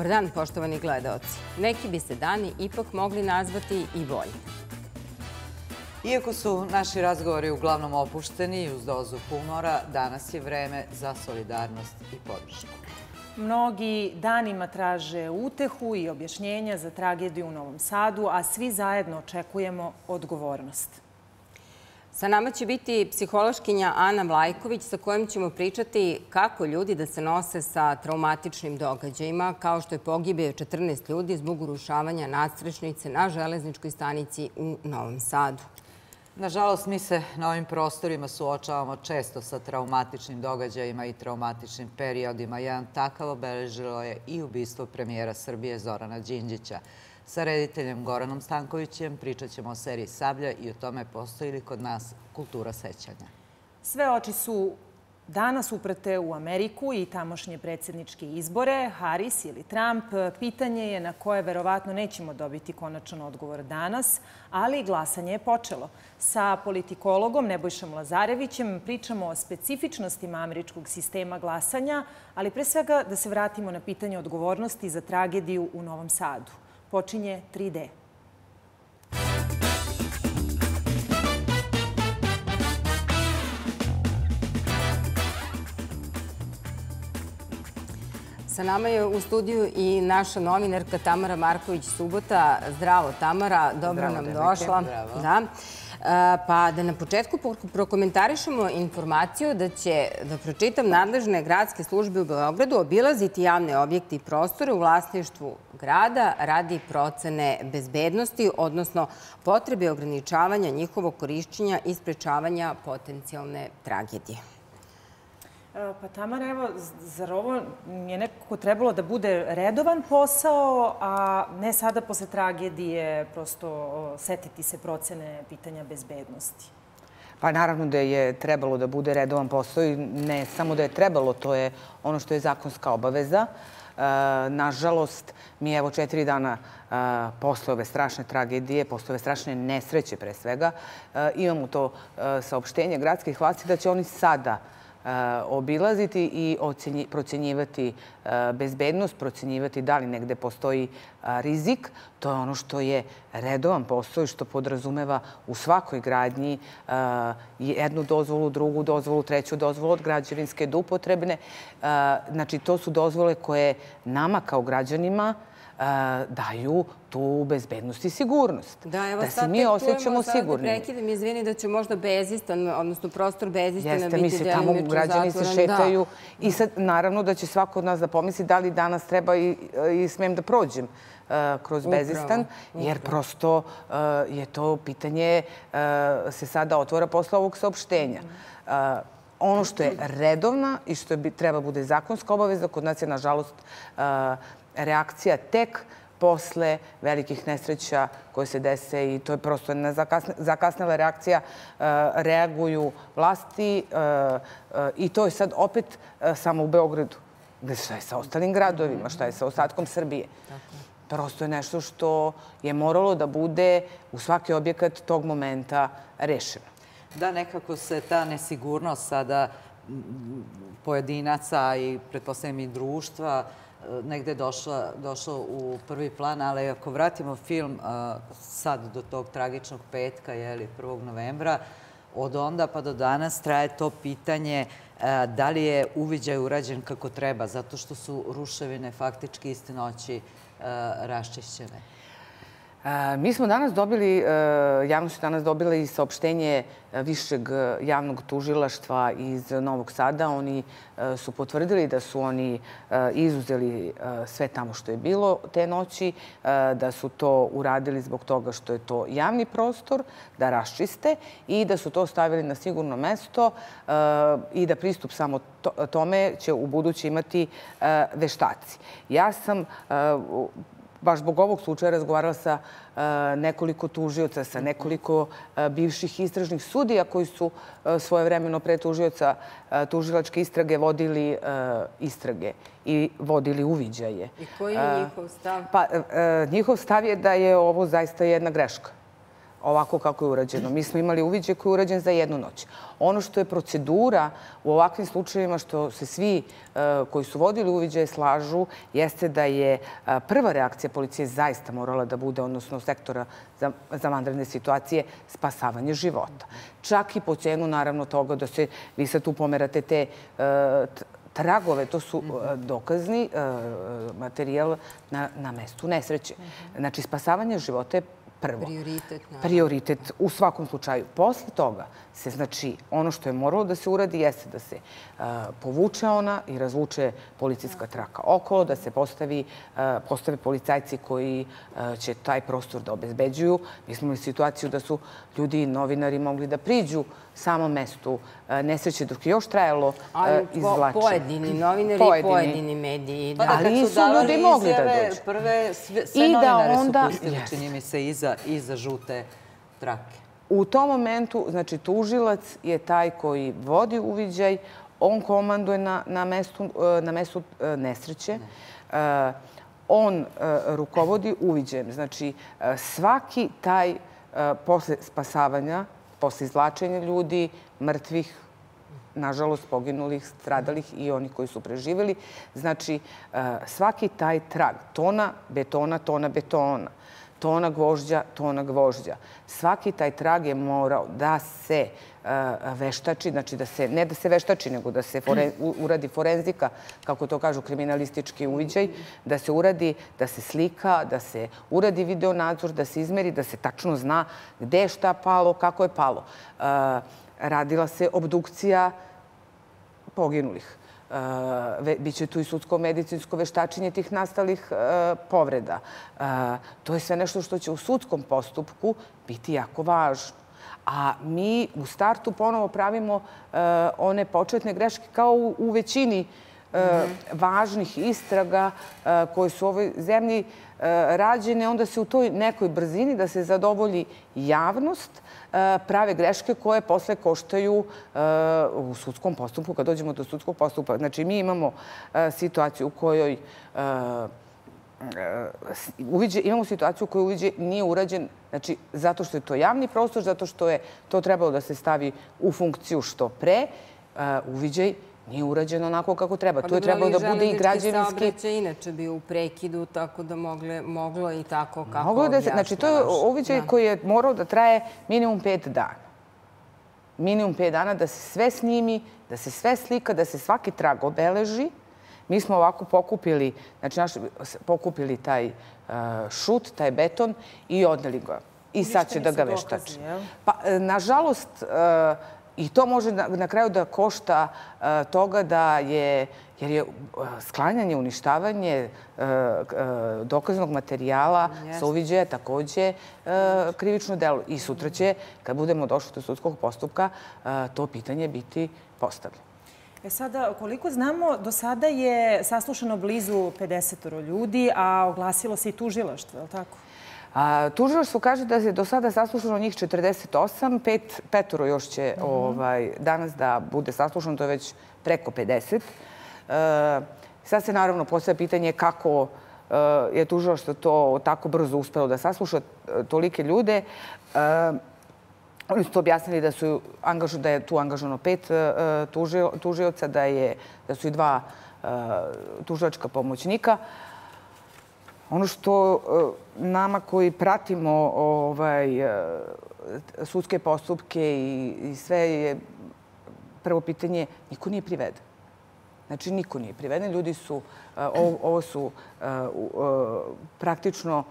Dobar dan, poštovani gledaoci. Neki bi se dani ipak mogli nazvati i bolji. Iako su naši razgovori uglavnom opušteni i uz dozu humora, danas je vreme za solidarnost i podršku. Mnogi danima traže utehu i objašnjenja za tragediju u Novom Sadu, a svi zajedno očekujemo odgovornost. Sa nama će biti psihološkinja Ana Vlajković sa kojom ćemo pričati kako ljudi da se nose sa traumatičnim događajima, kao što je pogibio 14 ljudi zbog urušavanja nadstrešnice na železničkoj stanici u Novom Sadu. Nažalost, mi se na ovim prostorima suočavamo često sa traumatičnim događajima i traumatičnim periodima. Jedan takav obeležilo je i ubistvo premijera Srbije Zorana Đinđića. Sa rediteljem Goranom Stankovićem pričat ćemo o seriji Sablja i o tome postoji li kod nas kultura sećanja. Sve oči su danas uprate u Ameriku i tamošnje predsjedničke izbore, Harris ili Trump. Pitanje je na koje verovatno nećemo dobiti konačan odgovor danas, ali glasanje je počelo. Sa politikologom Nebojšom Lazarevićem pričamo o specifičnostima američkog sistema glasanja, ali pre svega da se vratimo na pitanje odgovornosti za tragediju u Novom Sadu počinje 3D. Sa nama je u studiju i naša novinarka Tamara Marković-Subota. Zdravo, Tamara. Dobro nam došla. Zdravo. Da. Pa da na početku prokomentarišemo informaciju da će, da pročitam, nadležne gradske službe u Beogradu obilaziti javne objekte i prostore u vlasništvu grada radi procene bezbednosti, odnosno potrebe ograničavanja njihovog korišćenja i sprečavanja potencijalne tragedije. E, pa Tamara, evo, zar ovo je nekako trebalo da bude redovan posao, a ne sada posle tragedije prosto setiti se procene pitanja bezbednosti? Pa naravno da je trebalo da bude redovan posao i ne samo da je trebalo, to je ono što je zakonska obaveza. E, nažalost, mi evo četiri dana e, posle ove strašne tragedije, posle ove strašne nesreće pre svega, imamo to saopštenje gradskih vlasti da će oni sada Eh, obilaziti i procenjivati bezbednost, procenjivati da li negde postoji rizik. To je ono što je redovan posao i što podrazumeva u svakoj gradnji jednu dozvolu, drugu dozvolu, treću dozvolu od građevinske do upotrebne. Znači, to su dozvole koje nama kao građanima daju tu bezbednost i sigurnost. Da, evo da se mi osjećamo sigurni. Sad prekidam, izvini da će možda bezistan, odnosno prostor bezistana biti delimično zatvoren. Jeste, mi se tamo građani se šetaju i sad naravno da će svako od nas da pomisli da li danas treba i, i smem da prođem kroz bezistan, jer prosto je to pitanje se sada otvora posle ovog saopštenja. Ono što je redovna i što bi, treba bude zakonska obaveza, kod nas je, nažalost, reakcija tek posle velikih nesreća koje se dese i to je prosto jedna zakasnela reakcija. E, reaguju vlasti e, e, i to je sad opet samo u Beogradu. Šta je sa ostalim gradovima, šta je sa ostatkom Srbije. Prosto je nešto što je moralo da bude u svaki objekat tog momenta rešeno. Da, nekako se ta nesigurnost sada pojedinaca i pretpostavljam i društva negde došla, u prvi plan, ali ako vratimo film sad do tog tragičnog petka, jeli, 1. novembra, od onda pa do danas traje to pitanje da li je uviđaj urađen kako treba, zato što su ruševine faktički iste noći raščišćene. Mi smo danas dobili, e, javnost je danas dobila i saopštenje višeg javnog tužilaštva iz Novog Sada. Oni e, su potvrdili da su oni e, izuzeli sve tamo što je bilo te noći, da su to uradili zbog toga što je to javni prostor, da raščiste i da su to stavili na sigurno mesto i da pristup samo tome će u budući imati veštaci. Ja sam baš zbog ovog slučaja razgovarala sa e, nekoliko tužioca, sa nekoliko e, bivših istražnih sudija koji su e, svoje vremeno pre tužioca tužilačke istrage vodili istrage i vodili uviđaje. I koji je njihov stav? Pa, njihov stav je da je ovo zaista jedna greška ovako kako je urađeno. Mi smo imali uviđaj koji je urađen za jednu noć. Ono što je procedura u ovakvim slučajevima, što se svi e, koji su vodili uviđaje slažu, jeste da je e, prva reakcija policije zaista morala da bude, odnosno sektora za, za vanredne situacije, spasavanje života. Čak i po cenu, naravno, toga da se, vi sad tu pomerate te e, tragove, to su dokazni materijal na, na mestu nesreće. Znači, spasavanje života je prvo. Prioritet. Prioritet u svakom slučaju. Posle toga se, znači, ono što je moralo da se uradi jeste da se povuče ona i razvuče policijska traka okolo, da se postavi, postave policajci koji će taj prostor da obezbeđuju. Mi smo imali situaciju da su ljudi i novinari mogli da priđu samom mestu nesreće dok je još trajalo izvlačenje. Ali pojedini novinari i pojedini mediji. Pa da, ali su ljudi mogli da dođu. Prve, sve, sve novinare su pustili, čini mi se, iza, iza žute trake. U tom momentu, znači, tužilac je taj koji vodi uviđaj, on komanduje na, na, mestu, e, na mestu e, nesreće. E, on rukovodi uviđajem. Znači, svaki taj posle spasavanja, posle izvlačenja ljudi, mrtvih, nažalost, poginulih, stradalih i oni koji su preživjeli. Znači, svaki taj trag, tona betona, tona betona, tona gvožđa, tona gvožđa. Svaki taj trag je morao da se e, veštači, znači da se, ne da se veštači, nego da se uradi forenzika, kako to kažu kriminalistički uviđaj, da se uradi, da se slika, da se uradi videonadzor, da se izmeri, da se tačno zna gde je šta palo, kako je palo. E, radila se obdukcija poginulih. Uh, biće tu i sudsko-medicinsko veštačenje tih nastalih uh, povreda. Uh, to je sve nešto što će u sudskom postupku biti jako važno. A mi u startu ponovo pravimo one početne greške kao u većini važnih istraga koje su u ovoj zemlji rađene. Onda se u toj nekoj brzini da se zadovolji javnost, prave greške koje posle koštaju u sudskom postupku, kad dođemo do sudskog postupka. Znači, mi imamo situaciju u kojoj imamo situaciju u kojoj uviđe nije urađen, znači, zato što je to javni prostor, zato što je to trebalo da se stavi u funkciju što pre, uviđaj nije urađeno onako kako treba. Pa tu je trebalo da bude i građevinski... saobraćaj inače bio u prekidu, tako da mogle, moglo i tako kako moglo da se, Znači, to je uviđaj da. koji je morao da traje minimum pet dana. Minimum pet dana da se sve snimi, da se sve slika, da se svaki trag obeleži. Mi smo ovako pokupili, znači, naš, pokupili taj uh, šut, taj beton i odneli ga. I sad će da ga veštači. Pa, e, nažalost, uh, I to može na, na kraju da košta uh, toga da je, jer je uh, sklanjanje, uništavanje uh, dokaznog materijala yes. sa uviđaja takođe krivično delo. I sutra će, kad budemo došli do sudskog postupka, to pitanje biti postavljeno. E sada, koliko znamo, do sada je saslušano blizu 50 ljudi, a oglasilo se i tužilaštvo, je li tako? Tužilaštvo kaže da je do sada saslušano njih 48, pet, petoro još će mm -hmm. ovaj, danas da bude saslušano, to je već preko 50. E, sad se naravno postavlja pitanje kako e, je tužilaštvo to tako brzo uspelo da sasluša e, tolike ljude. E, oni su to objasnili da, su angažu, da je tu angažano pet tužioca, da, je, da su i dva tužilačka pomoćnika. Ono što e, nama koji pratimo ovaj, e, sudske postupke i, i sve je prvo pitanje, niko nije priveden. Znači, niko nije priveden. Ljudi su, e, ovo, su praktično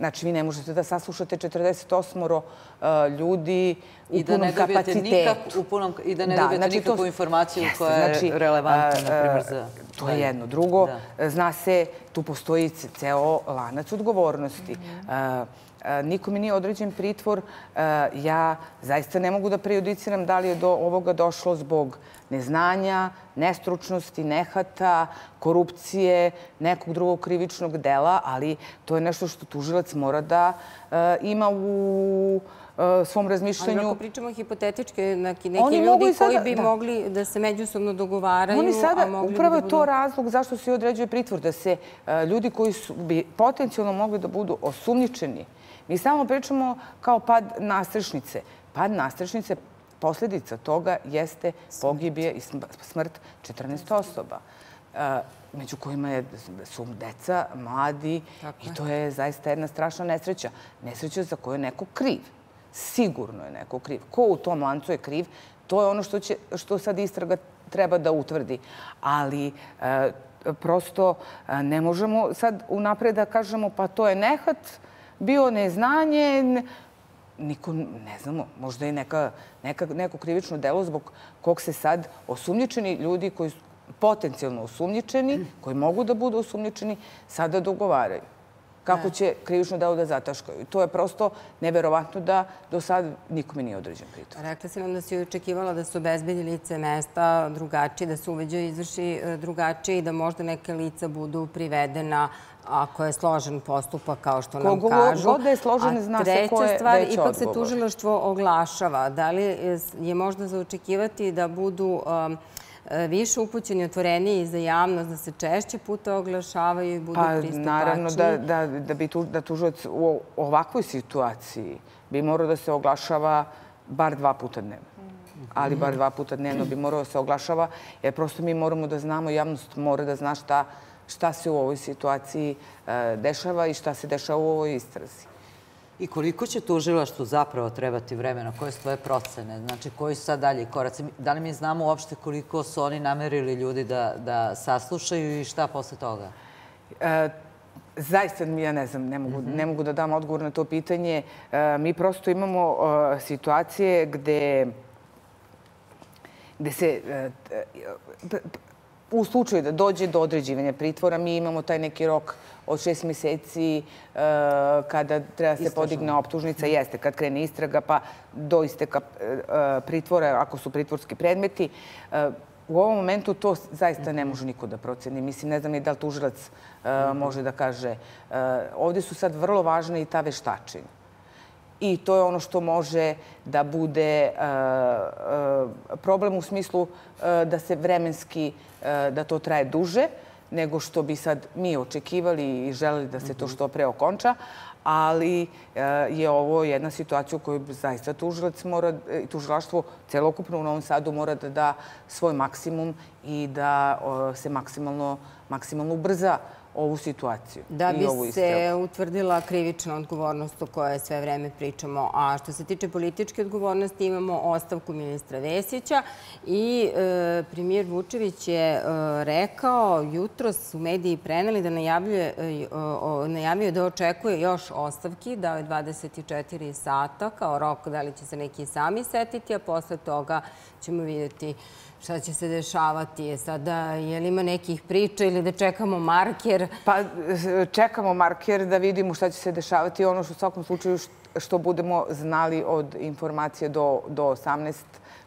Znači, vi ne možete da saslušate 48 uh, ljudi u da punom kapacitetu. Nikak, u punom, I da ne da, dobijete znači, nikakvu to, informaciju jeste, koja je znači, relevantna, na primjer, za... To je jedno. Drugo, da. zna se, tu postoji ceo lanac odgovornosti. Mm -hmm. uh, nikome nije određen pritvor. Ja zaista ne mogu da prejudiciram da li je do ovoga došlo zbog neznanja, nestručnosti, nehata, korupcije, nekog drugog krivičnog dela, ali to je nešto što tužilac mora da ima u svom razmišljanju. Ali ako pričamo hipotetičke, neki, ljudi koji bi da. mogli da se međusobno dogovaraju, Oni sada, a mogli upravo je to razlog zašto se određuje pritvor, da se ljudi koji su, bi potencijalno mogli da budu osumnjičeni, mi samo pričamo kao pad nastrešnice. Pad nastrešnice, posljedica toga jeste pogibije i smrt 14 osoba među kojima je, su deca, mladi i to je zaista jedna strašna nesreća. Nesreća za koju je neko kriv. Sigurno je neko kriv. Ko u tom lancu je kriv, to je ono što, će, što sad istraga treba da utvrdi. Ali e, prosto ne možemo sad unapred da kažemo pa to je nehat, bio neznanje, niko ne znamo, možda je neka, neka, neko krivično delo zbog kog se sad osumnjičeni ljudi koji potencijalno osumnjičeni, koji mogu da budu osumnjičeni, sada dogovaraju. Kako će krivično delo da zataškaju. To je prosto neverovatno da do sad nikome nije određen pritvor. Rekla si nam da si očekivala da su obezbedi lice mesta drugačije, da se uveđaju izvrši e, drugačije i da možda neke lica budu privedena ako je složen postupak, kao što nam kažu. God da je složen, zna se ko je treća stvar, ipak se tužilaštvo oglašava. Da li je možda za očekivati da budu um, više upućeni, otvoreniji za javnost, da se češće puta oglašavaju i budu pa, pristupačni? Pa naravno da, da, da, bi tu, da tužilac u ovakvoj situaciji bi morao da se oglašava bar dva puta dnevno. Ali bar dva puta dnevno bi morao da se oglašava, jer prosto mi moramo da znamo, javnost mora da zna šta, šta se u ovoj situaciji e, dešava i šta se dešava u ovoj istrazi. I koliko će tužilaštvu zapravo trebati vremena? Koje su tvoje procene? Znači, koji su sad dalje koraci? Da li mi znamo uopšte koliko su oni namerili ljudi da, da saslušaju i šta posle toga? E, zaista, ja ne znam, ne mogu, ne mogu da dam odgovor na to pitanje. E, mi prosto imamo e, situacije gde, gde se e, u slučaju da dođe do određivanja pritvora, mi imamo taj neki rok od šest meseci e, kada treba se podigne optužnica, jeste kad krene istraga, pa do isteka e, pritvora, ako su pritvorski predmeti. E, u ovom momentu to zaista ne može niko da proceni. Mislim, ne znam ni da li tužilac može da kaže. Ovde su sad vrlo važne i ta veštačenja. I to je ono što može da bude problem u smislu da se vremenski, da to traje duže nego što bi sad mi očekivali i želeli da se to što pre okonča, ali e, je ovo jedna situacija u kojoj zaista tužilac mora, tužilaštvo celokupno u Novom Sadu mora da da svoj maksimum i da se maksimalno, maksimalno ubrza ovu situaciju. Da bi se utvrdila krivična odgovornost o kojoj sve vreme pričamo. A što se tiče političke odgovornosti, imamo ostavku ministra Vesića i e, premijer Vučević je e, rekao, jutro su mediji preneli da najavljuje, e, najavljuje da očekuje još ostavki, da je 24 sata kao rok da li će se neki sami setiti, a posle toga ćemo vidjeti šta će se dešavati? Sada, je li ima nekih priča ili da čekamo marker? Pa čekamo marker da vidimo šta će se dešavati. Ono što u svakom slučaju što budemo znali od informacije do, do 18,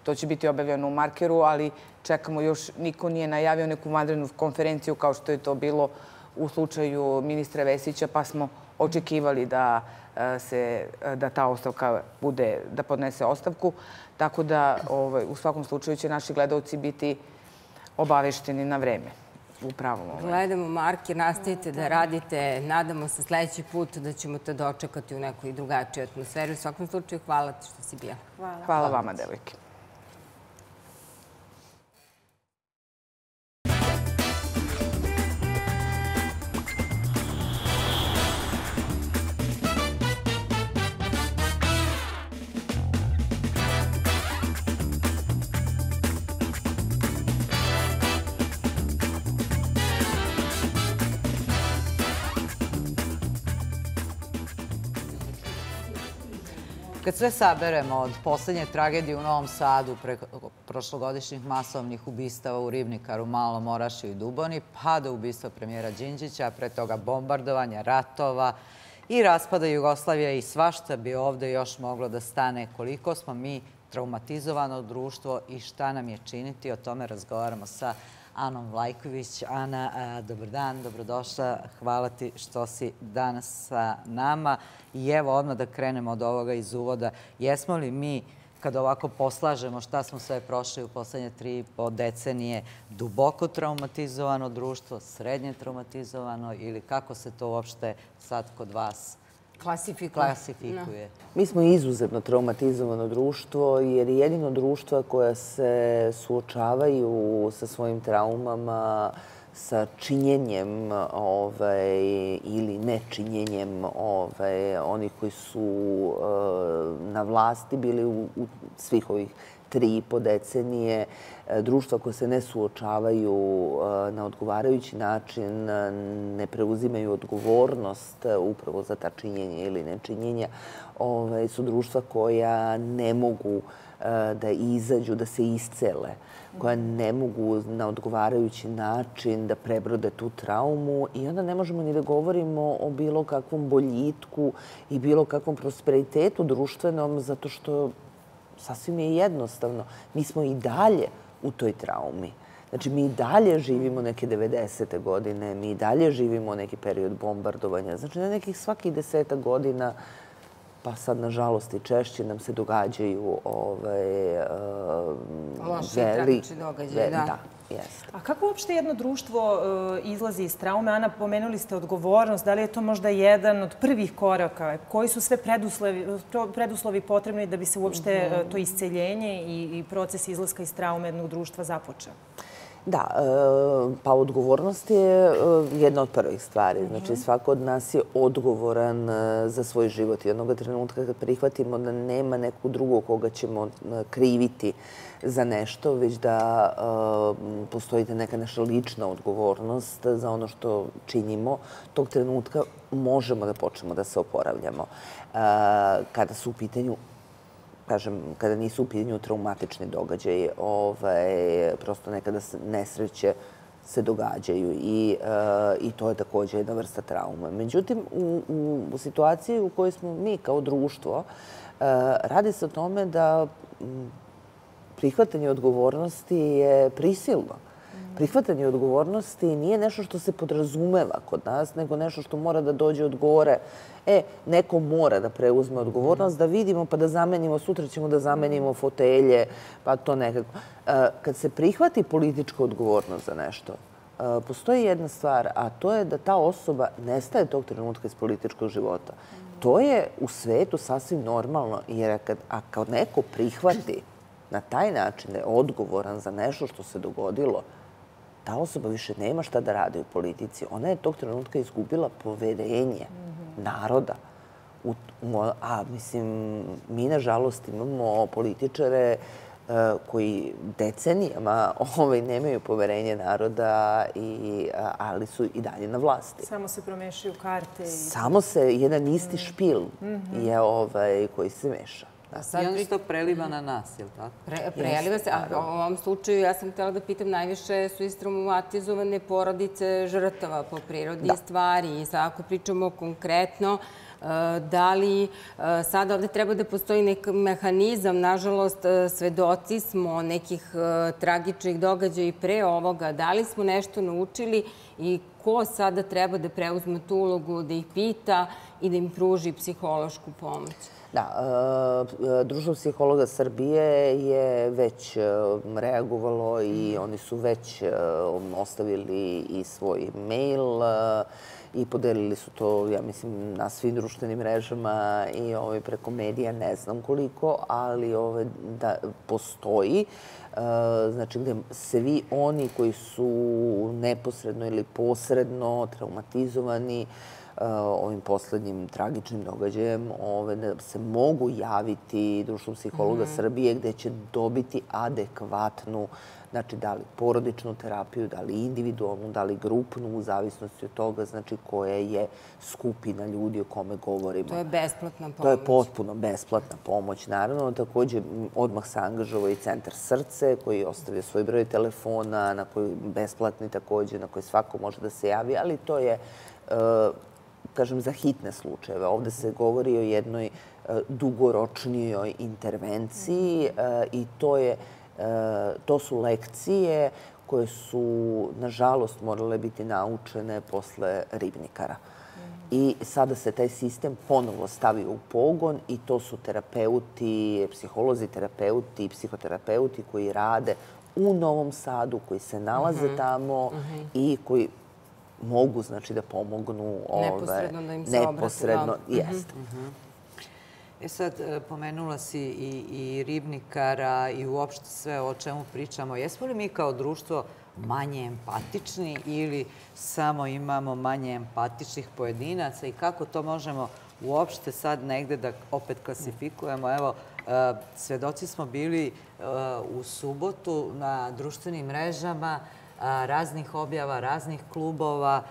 to će biti objavljeno u markeru, ali čekamo još, niko nije najavio neku vanrednu konferenciju kao što je to bilo u slučaju ministra Vesića, pa smo očekivali da e, se, da ta ostavka bude, da podnese ostavku. Tako da ovaj, u svakom slučaju će naši gledalci biti obavešteni na vreme. U pravom momentu. Gledamo marker, nastavite da radite. Nadamo se sledeći put da ćemo te dočekati u nekoj drugačijoj atmosferi. U svakom slučaju, hvala ti što si bio. Hvala, hvala vama, devojke. Kad sve saberemo od poslednje tragedije u Novom Sadu, preko prošlogodišnjih masovnih ubistava u Ribnikaru, Malom Orašiju i Duboni, pa do ubistva premijera Đinđića, pre toga bombardovanja, ratova i raspada Jugoslavije i svašta bi ovde još moglo da stane. Koliko smo mi traumatizovano društvo i šta nam je činiti, o tome razgovaramo sa Anom Vlajković. Ana, dobar dan, dobrodošla. Hvala ti što si danas sa nama. I evo odmah da krenemo od ovoga iz uvoda. Jesmo li mi kada ovako poslažemo šta smo sve prošli u poslednje tri i po decenije, duboko traumatizovano društvo, srednje traumatizovano ili kako se to uopšte sad kod vas klasifikuje? klasifikuje? Mi smo izuzetno traumatizovano društvo jer jedino društva koja se suočavaju sa svojim traumama, sa činjenjem ovaj, ili nečinjenjem ovaj, onih koji su uh, na vlasti bili u, u svih ovih tri i po decenije, društva koje se ne suočavaju na odgovarajući način, ne preuzimaju odgovornost upravo za ta činjenja ili nečinjenja, ovaj, su društva koja ne mogu da izađu, da se iscele koja ne mogu na odgovarajući način da prebrode tu traumu i onda ne možemo ni da govorimo o bilo kakvom boljitku i bilo kakvom prosperitetu društvenom zato što sasvim je jednostavno. Mi smo i dalje u toj traumi. Znači, mi dalje živimo neke 90. godine, mi dalje živimo neki period bombardovanja. Znači, na nekih svakih deseta godina pa sad, nažalost, i češće nam se događaju ovaj, uh, Loši i tragični događaje, da. Da, jeste. A kako uopšte jedno društvo uh, izlazi iz traume? Ana, pomenuli ste odgovornost. Da li je to možda jedan od prvih koraka? Koji su sve preduslovi, preduslovi potrebni da bi se uopšte uh, to isceljenje i, proces izlaska iz traume jednog društva započeo? Da, e, pa odgovornost je e, jedna od prvih stvari. Znači, svako od nas je odgovoran e, za svoj život. I jednog trenutka kad prihvatimo da nema nekog drugog koga ćemo kriviti za nešto, već da postoji neka naša lična odgovornost za ono što činimo, tog trenutka možemo da počnemo da se oporavljamo. Kada su u pitanju kažem, kada nisu u pitanju traumatični događaji, ovaj, prosto nekada nesreće se događaju i, uh, i to je takođe jedna vrsta trauma. Međutim, u, u, u situaciji u kojoj smo mi kao društvo, uh, radi se o tome da prihvatanje odgovornosti je prisilno. Prihvatanje odgovornosti nije nešto što se podrazumeva kod nas, nego nešto što mora da dođe od gore e, neko mora da preuzme odgovornost, da vidimo pa da zamenimo, sutra ćemo da zamenimo fotelje, pa to nekako. E, kad se prihvati politička odgovornost za nešto, e, postoji jedna stvar, a to je da ta osoba nestaje tog trenutka iz političkog života. To je u svetu sasvim normalno, jer kad, a kao neko prihvati na taj način da je odgovoran za nešto što se dogodilo, ta osoba više nema šta da radi u politici. Ona je tog trenutka izgubila poverenje naroda. U, a, mislim, mi, nažalost, imamo političare uh, koji decenijama ovaj, nemaju poverenje naroda, i, ali su i dalje na vlasti. Samo se promešaju karte. I... Samo se jedan isti špil mm -hmm. je ovaj, koji se meša. Da, sad I on što preliva na nas, je li tako? Pre, preliva se, a u ovom slučaju ja sam htela da pitam, najviše su istraumatizovane porodice žrtava po prirodi da. stvari. I sad ako pričamo konkretno, e, da li e, sada ovde treba da postoji nek mehanizam, nažalost, e, svedoci smo nekih tragičnih događaja i pre ovoga, da li smo nešto naučili i ko sada treba da preuzme tu ulogu, da ih pita i da im pruži psihološku pomoć? Da, e, e, Društvo psihologa Srbije je već e, reagovalo i oni su već ostavili i svoj mail i podelili su to, ja mislim, na svim društvenim mrežama i ovaj, preko medija, ne znam koliko, ali ovaj, da postoji. Znači, gde svi oni koji su neposredno ili posredno traumatizovani, ovim poslednjim tragičnim događajem ove, da se mogu javiti društvu psihologa mm -hmm. Srbije gde će dobiti adekvatnu znači da li porodičnu terapiju, da li individualnu, da li grupnu, u zavisnosti od toga znači koja je skupina ljudi o kome govorimo. To je besplatna pomoć. To je potpuno besplatna pomoć, naravno. Takođe, odmah se angažovao i Centar Srce, koji je ostavio svoj broj telefona, na koji besplatni takođe, na koji svako može da se javi, ali to je uh, kažem, za hitne slučajeve. Ovde se govori o jednoj e, dugoročnijoj intervenciji e, i to, je, e, to su lekcije koje su, nažalost, morale biti naučene posle ribnikara. I sada se taj sistem ponovo stavio u pogon i to su terapeuti, psiholozi, terapeuti, psihoterapeuti koji rade u Novom Sadu, koji se nalaze mhm. tamo mhm. i koji mogu znači da pomognu neposredno da im se neposredno obrati, da. jest. Mhm. E sad, e, pomenula si i, i ribnikara i uopšte sve o čemu pričamo. Jesmo li mi kao društvo manje empatični ili samo imamo manje empatičnih pojedinaca i kako to možemo uopšte sad negde da opet klasifikujemo? Evo, e, svedoci smo bili e, u subotu na društvenim mrežama raznih objava, raznih klubova,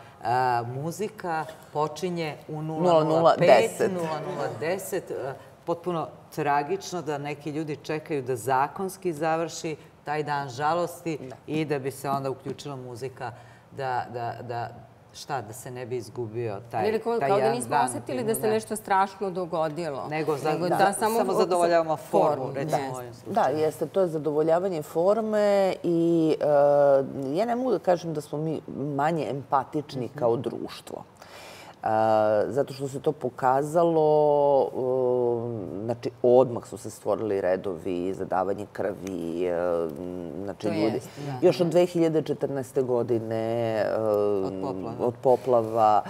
muzika počinje u 0010. 0010. Potpuno tragično da neki ljudi čekaju da zakonski završi taj dan žalosti da. i da bi se onda uključila muzika da, da, da šta, da se ne bi izgubio taj, kao, taj kao da nismo osetili da se nešto strašno dogodilo. Nego, za, nego da, da samo, samo zadovoljavamo formu, recimo da. Da, jeste, to je zadovoljavanje forme i uh, ja ne mogu da kažem da smo mi manje empatični -hmm. kao društvo zato što se to pokazalo, znači odmah su se stvorili redovi za davanje krvi, znači to ljudi. Jest, da. Još od 2014. godine od poplava. od poplava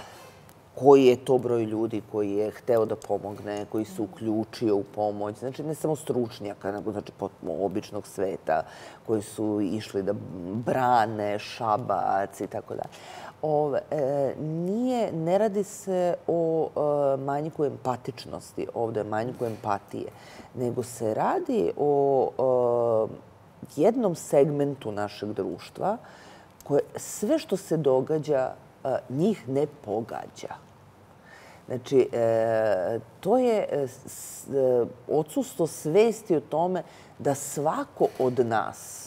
koji je to broj ljudi koji je hteo da pomogne, koji se uključio u pomoć. Znači, ne samo stručnjaka, nego znači, potpuno običnog sveta, koji su išli da brane šabac i tako dalje. E, nije, ne radi se o e, manjku empatičnosti, ovde manjku empatije, nego se radi o e, jednom segmentu našeg društva koje sve što se događa njih ne pogađa. Znači, to je e odsustvo svesti o tome da svako od nas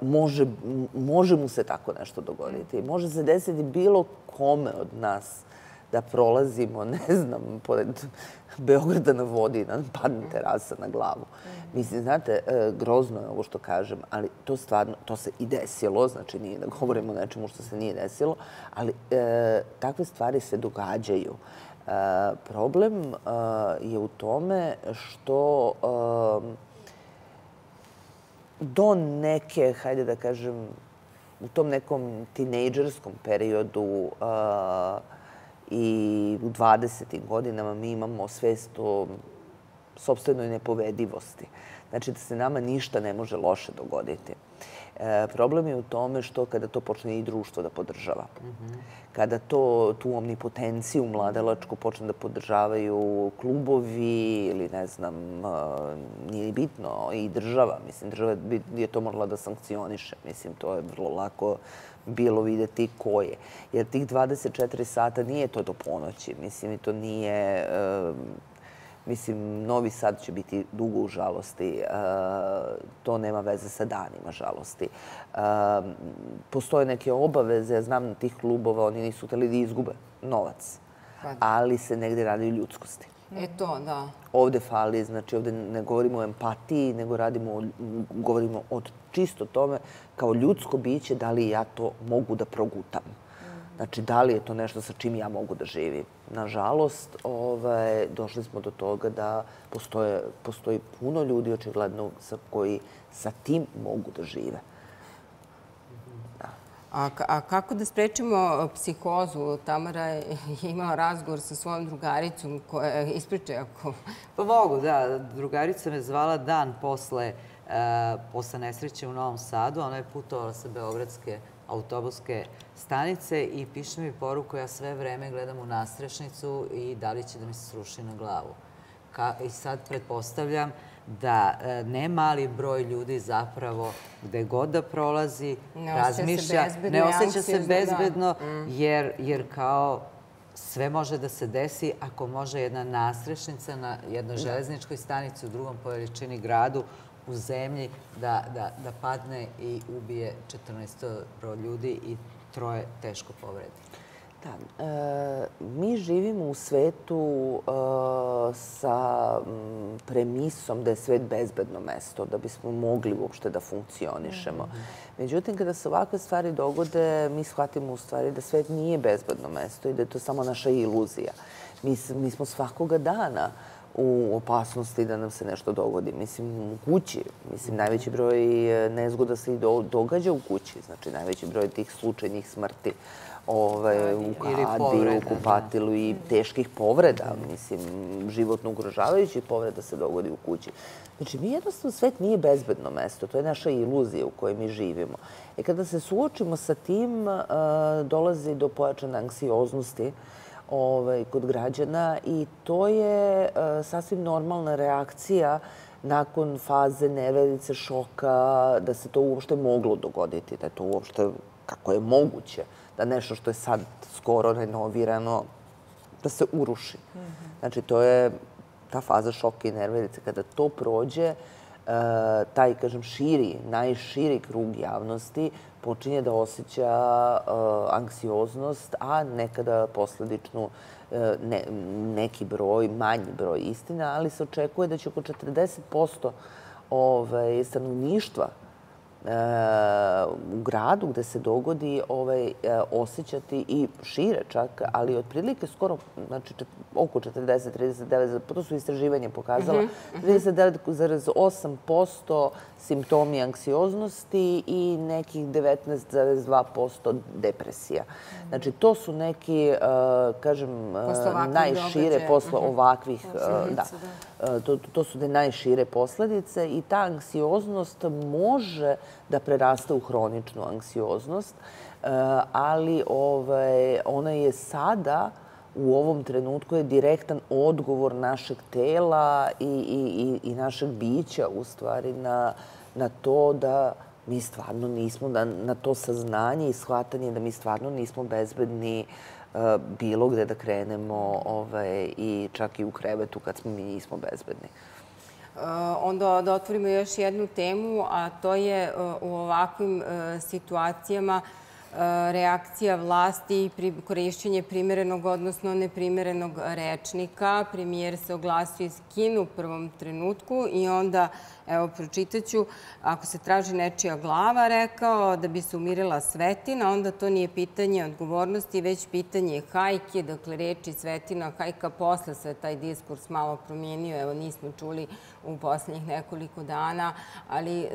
može, može mu se tako nešto dogoditi. Može se desiti bilo kome od nas da prolazimo, ne znam, pored Beograda na vodi, nam padne terasa na glavu. Mislim, znate, e, grozno je ovo što kažem, ali to stvarno, to se i desilo, znači nije da govorimo o nečemu što se nije desilo, ali e, takve stvari se događaju. E, problem e, je u tome što e, do neke, hajde da kažem, u tom nekom tinejdžerskom periodu i u 20. godinama mi imamo svest o sobstvenoj nepovedivosti. Znači da se nama ništa ne može loše dogoditi. Problem je u tome što kada to počne i društvo da podržava. Kada to, tu omnipotenciju mladalačku počne da podržavaju klubovi ili ne znam, nije bitno, i država. Mislim, država je to morala da sankcioniše. Mislim, to je vrlo lako bilo videti ko je. Jer tih 24 sata nije to do ponoći. Mislim, i to nije... Mislim, Novi Sad će biti dugo u žalosti. E, to nema veze sa danima žalosti. E, postoje neke obaveze, ja znam na tih klubova, oni nisu hteli da izgube novac. Pa da. Ali se negde radi o ljudskosti. E to, da. Ovde fali, znači ovde ne govorimo o empatiji, nego radimo o, govorimo o čisto tome kao ljudsko biće, da li ja to mogu da progutam. Znači, da li je to nešto sa čim ja mogu da živim? Nažalost, ovaj, došli smo do toga da postoje, postoji puno ljudi, očigledno, sa, koji sa tim mogu da žive. Da. A, a kako da sprečimo psihozu? Tamara je imala razgovor sa svojom drugaricom koja je ispriča ako... Pa mogu, da. Drugarica me zvala dan posle, uh, posle nesreće u Novom Sadu. Ona je putovala sa Beogradske autobuske stanice i piše mi poruku, ja sve vreme gledam u nastrešnicu i da li će da mi se sruši na glavu. Ka, I sad pretpostavljam da e, ne mali broj ljudi zapravo gde god da prolazi, ne razmišlja, ne osjeća se da. bezbedno, da. jer, jer kao sve može da se desi ako može jedna nastrešnica na jednoj da. železničkoj stanici u drugom po veličini gradu u zemlji da, da, da padne i ubije 14 ljudi i troje teško povredi. Da, e, mi živimo u svetu e, sa m, premisom da je svet bezbedno mesto, da bismo mogli uopšte da funkcionišemo. Međutim, kada se ovakve stvari dogode, mi shvatimo u stvari da svet nije bezbedno mesto i da je to samo naša iluzija. Mi, mi smo svakoga dana u opasnosti da nam se nešto dogodi. Mislim, u kući. Mislim, najveći broj e, nezgoda se i do, događa u kući. Znači, najveći broj tih slučajnih smrti ovaj, u kadi, u kupatilu i teških povreda. Mislim, životno ugrožavajućih povreda se dogodi u kući. Znači, mi jednostavno, svet nije bezbedno mesto. To je naša iluzija u kojoj mi živimo. E kada se suočimo sa tim, e, dolazi do pojačane anksioznosti ovaj, kod građana i to je e, sasvim normalna reakcija nakon faze neverice, šoka, da se to uopšte moglo dogoditi, da je to uopšte, kako je moguće, da nešto što je sad skoro renovirano, da se uruši. Znači, to je ta faza šoka i nerverice. Kada to prođe, e, taj, kažem, širi, najširi krug javnosti počinje da osjeća e, anksioznost, a nekada posledičnu e, ne, neki broj, manji broj istina, ali se očekuje da će oko 40% ovaj, stanovništva u gradu gde se dogodi ovaj, e, osjećati i šire čak, ali otprilike skoro, znači oko 40, 39, to su istraživanje pokazala, 39,8% simptomi anksioznosti i nekih 19,2% depresija. Znači, to su neki, e, kažem, najšire događaja. posle ovakvih, e, da. E, To, to su te najšire posledice i ta anksioznost može da preraste u hroničnu anksioznost, e, ali ovaj, ona je sada u ovom trenutku je direktan odgovor našeg tela i, i, i, i našeg bića u stvari na, na to da mi stvarno nismo, na, na to saznanje i shvatanje da mi stvarno nismo bezbedni e, bilo gde da krenemo ovaj, i čak i u krevetu kad smo mi nismo bezbedni. Uh, onda da otvorimo još jednu temu, a to je uh, u ovakvim uh, situacijama reakcija vlasti i korišćenje primerenog, odnosno neprimerenog rečnika. Premijer se oglasio iz Kinu u prvom trenutku i onda, evo, pročitaću, ako se traži nečija glava, rekao da bi se umirila svetina, onda to nije pitanje odgovornosti, već pitanje hajke, dakle, reči svetina, hajka posle se taj diskurs malo promijenio, evo, nismo čuli u poslednjih nekoliko dana, ali e,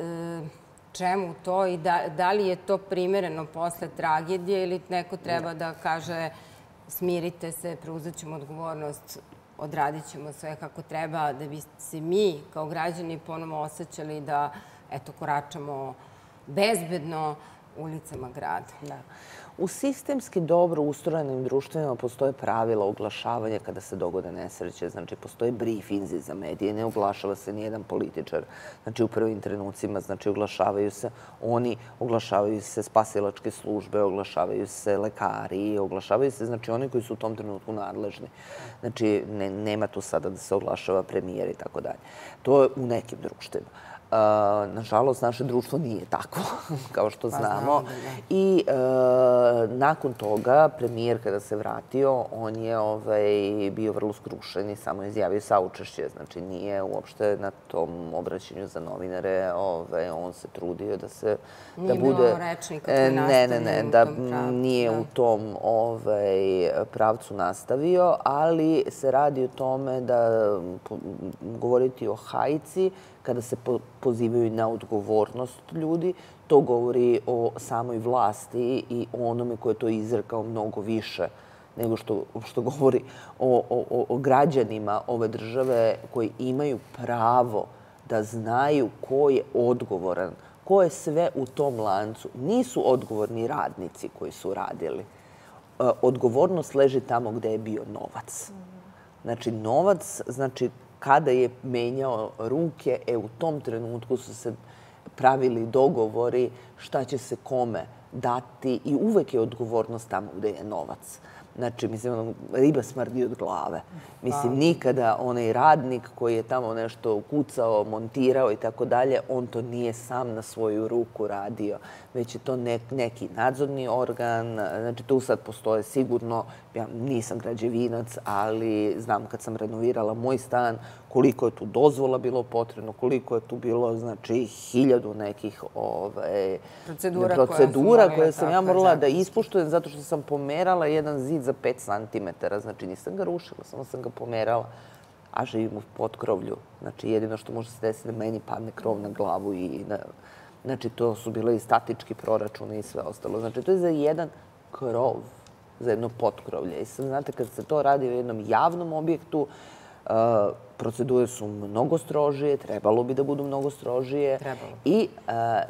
čemu to i da, da li je to primereno posle tragedije ili neko treba da kaže smirite se, preuzet ćemo odgovornost, odradit ćemo sve kako treba da bi se mi kao građani ponovo osjećali da eto, koračamo bezbedno ulicama grada. Da. U sistemski dobro ustrojenim društvima postoje pravila oglašavanja kada se dogode nesreće. Znači, postoje briefinzi za medije, ne oglašava se nijedan političar. Znači, u prvim trenucima, znači, oglašavaju se oni, oglašavaju se spasilačke službe, oglašavaju se lekari, oglašavaju se, znači, oni koji su u tom trenutku nadležni. Znači, ne, nema tu sada da se oglašava premijer i tako dalje. To je u nekim društvima. Uh, nažalost, naše društvo nije tako, kao što znamo. I uh, nakon toga, premijer kada se vratio, on je ovaj, bio vrlo skrušen i samo izjavio saučešće. Znači, nije uopšte na tom obraćanju za novinare, ovaj, on se trudio da se... Nije da bilo bude, rečnika koji E, ne, ne, ne, da pravcu, nije da. u tom ovaj, pravcu nastavio, ali se radi o tome da govoriti o hajci, kada se po, pozivaju na odgovornost ljudi, to govori o samoj vlasti i o onome ko je to izrekao mnogo više nego što, što govori o, o, o građanima ove države koji imaju pravo da znaju ko je odgovoran, ko je sve u tom lancu. Nisu odgovorni radnici koji su radili. E, Odgovornost leži tamo gde je bio novac. Znači, novac, znači, kada je menjao ruke, e, u tom trenutku su se pravili dogovori šta će se kome dati i uvek je odgovornost tamo gde je novac. Znači, mislim, ono, riba smrdi od glave. Mislim, nikada onaj radnik koji je tamo nešto kucao, montirao i tako dalje, on to nije sam na svoju ruku radio, već je to nek, neki nadzorni organ. Znači, tu sad postoje sigurno, ja nisam građevinac, ali znam kad sam renovirala moj stan, koliko je tu dozvola bilo potrebno, koliko je tu bilo, znači, hiljadu nekih ove, procedura, procedura koje, koje sam ja morala da ispuštujem zato što sam pomerala jedan zid za 5 cm. Znači, nisam ga rušila, samo sam ga pomerala a živim u potkrovlju. Znači, jedino što može se desiti da meni padne krov na glavu i na... Znači, to su bile i statički proračune i sve ostalo. Znači, to je za jedan krov, za jedno potkrovlje. I sad, znate, kad se to radi u jednom javnom objektu, procedure su mnogo strožije, trebalo bi da budu mnogo strožije. Trebalo. I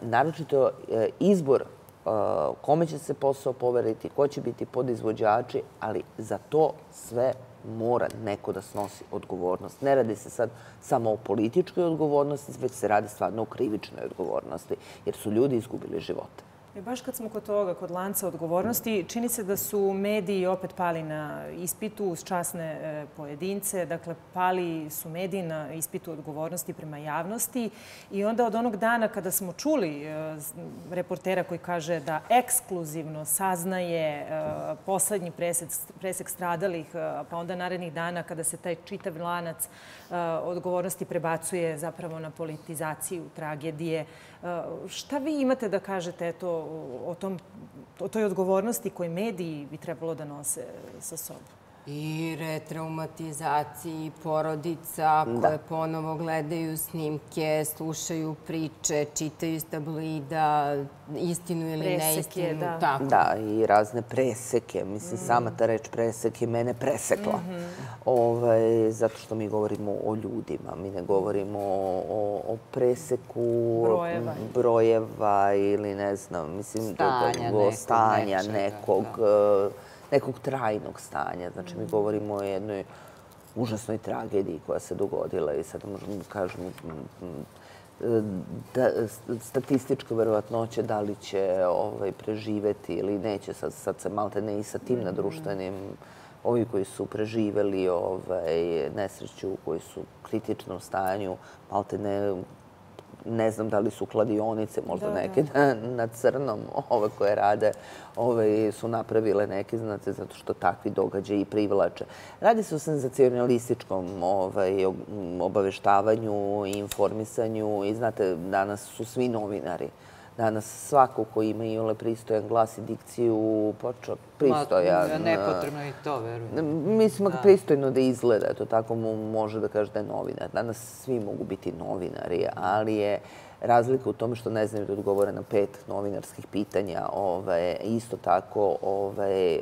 naročito e, izbor kome će se posao poveriti, ko će biti podizvođači, ali za to sve mora neko da snosi odgovornost. Ne radi se sad samo o političkoj odgovornosti, već se radi stvarno o krivičnoj odgovornosti, jer su ljudi izgubili živote. E, baš kad smo kod toga, kod lanca odgovornosti, čini se da su mediji opet pali na ispitu uz časne e, pojedince. Dakle, pali su mediji na ispitu odgovornosti prema javnosti. I onda od onog dana kada smo čuli e, reportera koji kaže da ekskluzivno saznaje poslednji presek, stradalih, pa onda narednih dana kada se taj čitav lanac odgovornosti prebacuje zapravo na politizaciju tragedije, Šta vi imate da kažete eto, o, tom, o toj odgovornosti koje mediji bi trebalo da nose sa sobom? I retraumatizaciji porodica da. koje ponovo gledaju snimke, slušaju priče, čitaju iz tabloida, istinu ili preseke, neistinu. Da. Tako. da, i razne preseke. Mislim, mm. sama ta reč presek je mene presekla. Mm -hmm. Ove, ovaj, zato što mi govorimo o ljudima. Mi ne govorimo o, o preseku brojeva. brojeva ili ne znam, mislim, stanja, do, do, nekog, stanja nečega, nekog, da. Nekog trajnog stanja. Znači, mi govorimo o jednoj užasnoj tragediji koja se dogodila i sad možemo da kažemo da, statistička verovatnoća da li će ovaj, preživeti ili neće. Sad, sad se malte ne i sa tim na društvenim ovi koji su preživeli ovaj, nesreću, koji su u kritičnom stanju, malte ne ne znam da li su kladionice, možda da, neke da. na crnom ove koje rade, ove su napravile neke, znate, zato što takvi događaji i privlače. Radi se o senzacionalističkom ovaj, obaveštavanju informisanju i znate, danas su svi novinari danas svako ko ima i ole pristojan glas i dikciju počeo pristojan. Ma, nepotrebno i to, verujem. Mislim, da. pristojno da izgleda, to tako mu može da kaže da je novinar. Danas svi mogu biti novinari, ali je razlika u tome što ne znaju da odgovore na pet novinarskih pitanja. Ove, isto tako, ove, e,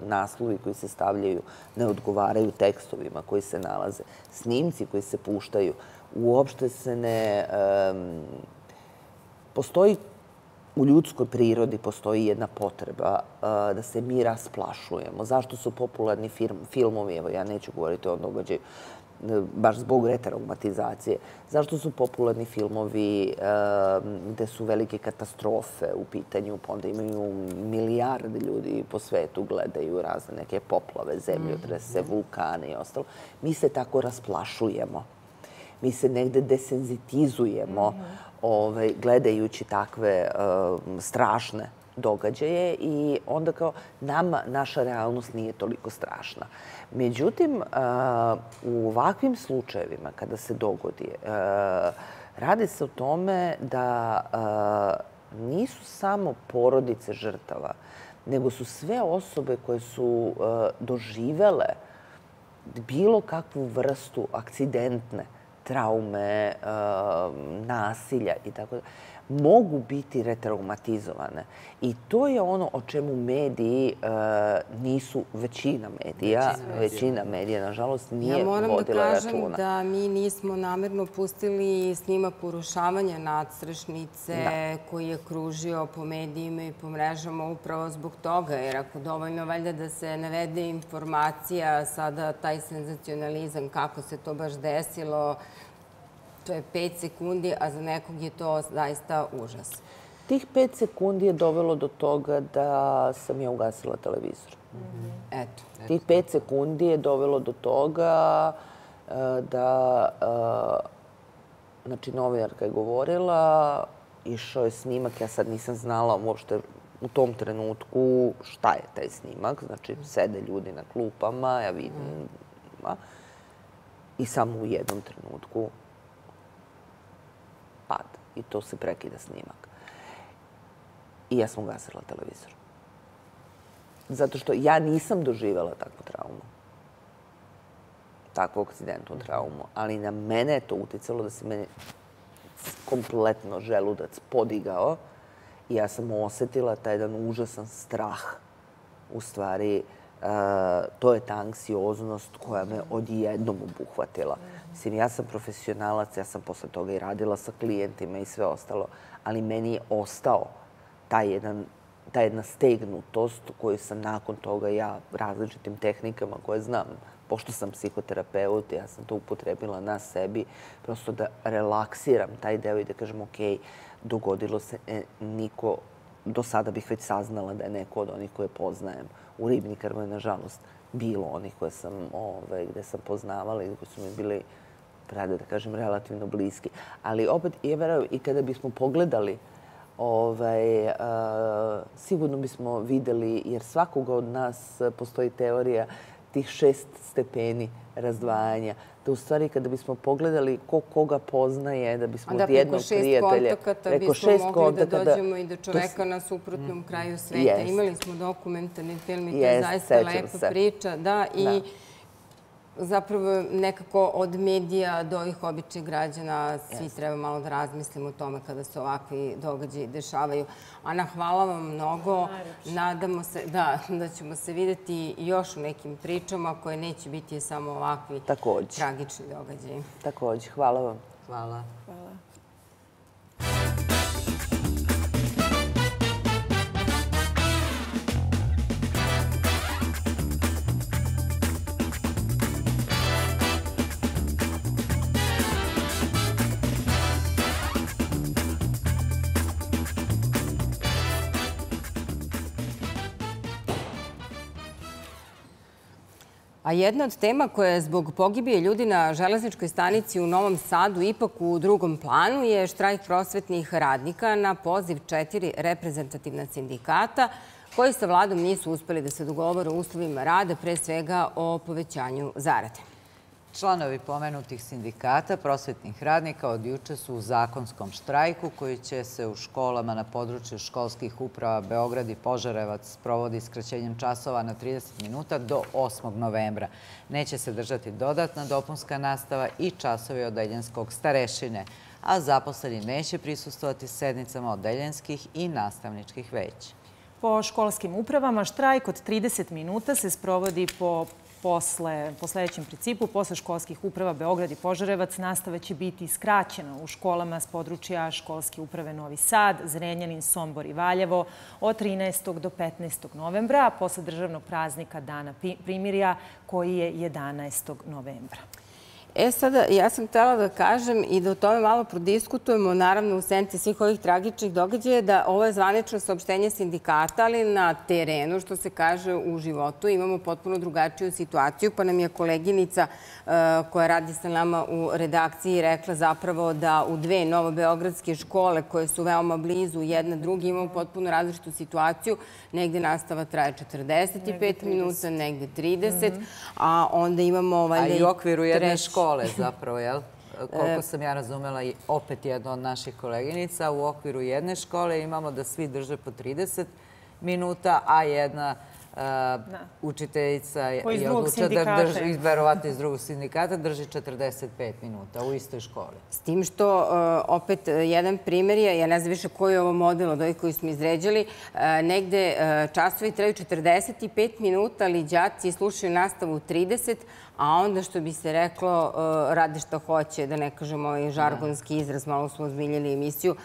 naslovi koji se stavljaju ne odgovaraju tekstovima koji se nalaze. Snimci koji se puštaju uopšte se ne... postoji u ljudskoj prirodi postoji jedna potreba uh, da se mi rasplašujemo. Zašto su popularni film, filmovi, evo ja neću govoriti o događaju, uh, baš zbog retraumatizacije. Zašto su popularni filmovi uh, gde su velike katastrofe u pitanju, pa onda imaju milijarde ljudi po svetu gledaju razne neke poplave, zemljotrese, mm -hmm. vulkane i ostalo. Mi se tako rasplašujemo. Mi se negde desenzitizujemo. Mm -hmm ovaj, gledajući takve uh, strašne događaje i onda kao nama naša realnost nije toliko strašna. Međutim, uh, u ovakvim slučajevima kada se dogodi, uh, radi se o tome da uh, nisu samo porodice žrtava, nego su sve osobe koje su doživele bilo kakvu vrstu akcidentne traume, nasilja i tako da mogu biti retraumatizovane. I to je ono o čemu mediji nisu, većina medija, većina medija, nažalost, nije vodila računa. Ja moram da kažem da mi nismo namerno pustili snimak urušavanja nadstrešnice koji je kružio po medijima i po mrežama upravo zbog toga, jer ako dovoljno valjda da se navede informacija, sada taj senzacionalizam, kako se to baš desilo, To je 5 sekundi, a za nekog je to zaista užas. Tih pet sekundi je dovelo do toga da sam ja ugasila televizor. Eto. Tih pet sekundi je dovelo do toga e, da, e, znači, novinarka je govorila, išao je snimak, ja sad nisam znala uopšte u tom trenutku šta je taj snimak. Znači, sede ljudi na klupama, ja vidim, a, i samo u jednom trenutku pad. I to se prekida snimak. I ja sam ugasila televizor. Zato što ja nisam doživjela takvu traumu. Takvu akcidentnu traumu. Ali na mene je to uticalo da se meni kompletno želudac podigao i ja sam osetila taj jedan užasan strah. U stvari, uh, to je ta anksioznost koja me odjednom obuhvatila. Mislim, ja sam profesionalac, ja sam posle toga i radila sa klijentima i sve ostalo, ali meni je ostao taj jedan ta jedna stegnutost koju sam nakon toga ja različitim tehnikama koje znam, pošto sam psihoterapeut, ja sam to upotrebila na sebi, prosto da relaksiram taj deo i da kažem, ok, dogodilo se e, niko, do sada bih već saznala da je neko od onih koje poznajem. U ribnikarima je, nažalost, bilo onih koje sam, ove, gde sam poznavala i koji su mi bili, rade da kažem, relativno bliski. Ali opet, je verao, i kada bismo pogledali ovaj, uh, sigurno bismo videli, jer svakoga od nas postoji teorija tih šest stepeni razdvajanja. Da u stvari kada bismo pogledali ko koga poznaje, da bismo od jednog prijatelja... Preko šest kontakata bismo mogli da dođemo i do čoveka na suprotnom mm. kraju sveta. Imali smo dokumentarni film i to je zaista lepa priča. Da, i zapravo nekako od medija do ovih običnih građana svi treba malo da razmislimo o tome kada se ovakvi događaji dešavaju. Ana, hvala vam mnogo. Nadamo se da, da ćemo se videti još u nekim pričama koje neće biti samo ovakvi tragični događaji. Takođe, hvala vam. Hvala. Hvala. Jedna od tema koja je zbog pogibije ljudi na železničkoj stanici u Novom Sadu ipak u drugom planu je štrajk prosvetnih radnika na poziv četiri reprezentativna sindikata koji sa vladom nisu uspeli da se dogovore o uslovima rada, pre svega o povećanju zarade. Članovi pomenutih sindikata prosvetnih radnika od juče su u zakonskom štrajku koji će se u školama na području školskih uprava Beograd i Požarevac provodi skraćenjem časova na 30 minuta do 8. novembra. Neće se držati dodatna dopunska nastava i časovi odeljenskog starešine, a zaposleni neće prisustovati sednicama odeljenskih i nastavničkih veća. Po školskim upravama štrajk od 30 minuta se sprovodi po posle, po sledećem principu, posle školskih uprava Beograd i Požarevac, nastava će biti skraćena u školama s područja školske uprave Novi Sad, Zrenjanin, Sombor i Valjevo od 13. do 15. novembra, a posle državnog praznika Dana primirja koji je 11. novembra. E sada, ja sam htela da kažem i da o tome malo prodiskutujemo, naravno u senci svih ovih tragičnih događaja, da ovo je zvanično saopštenje sindikata, ali na terenu, što se kaže u životu, imamo potpuno drugačiju situaciju, pa nam je koleginica e, koja radi sa nama u redakciji rekla zapravo da u dve novobeogradske škole koje su veoma blizu jedna drugi imamo potpuno različitu situaciju. Negde nastava traje 45 minuta, negde 30, mhm. a onda imamo... A i u okviru jedne škole škole zapravo, jel? Koliko sam ja razumela, i opet jedna od naših koleginica, u okviru jedne škole imamo da svi drže po 30 minuta, a jedna da. učiteljica je odlučila da drži, verovatno iz drugog sindikata, drži 45 minuta u istoj školi. S tim što, e, opet, e, jedan primjer je, ja ne znam više koji je ovo model od ovih koji smo izređali, e, negde časovi traju 45 minuta, ali đaci slušaju nastavu 30, a onda što bi se reklo, radi što hoće, da ne kažemo ovaj žargonski izraz, malo smo ozbiljili emisiju.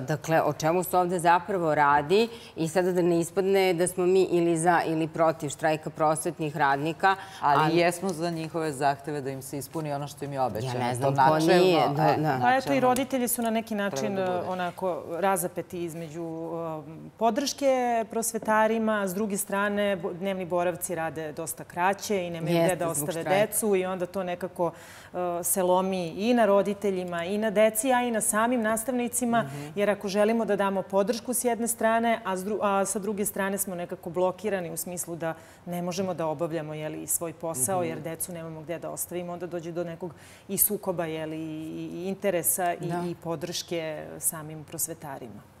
Dakle, o čemu se ovde zapravo radi i sada da ne ispadne da smo mi ili za ili protiv štrajka prosvetnih radnika. Ali, jesmo za njihove zahteve da im se ispuni ono što im je obećano. Ja ne znam ko nije. Da, da. Pa eto i roditelji su na neki način da onako razapeti između um, podrške prosvetarima, s druge strane dnevni boravci rade dosta kraće i nemaju gde da ostave decu i onda to nekako uh, se lomi i na roditeljima i na deci, a i na samim nastavnicima, mhm. jer ako želimo da damo podršku s jedne strane, a, a sa druge strane smo nekako blokirani u smislu da ne možemo da obavljamo jeli, svoj posao, mhm. jer decu nemamo gde da ostavimo, onda dođe do nekog i sukoba jeli, i interesa i, da. i podrške samim prosvetarima.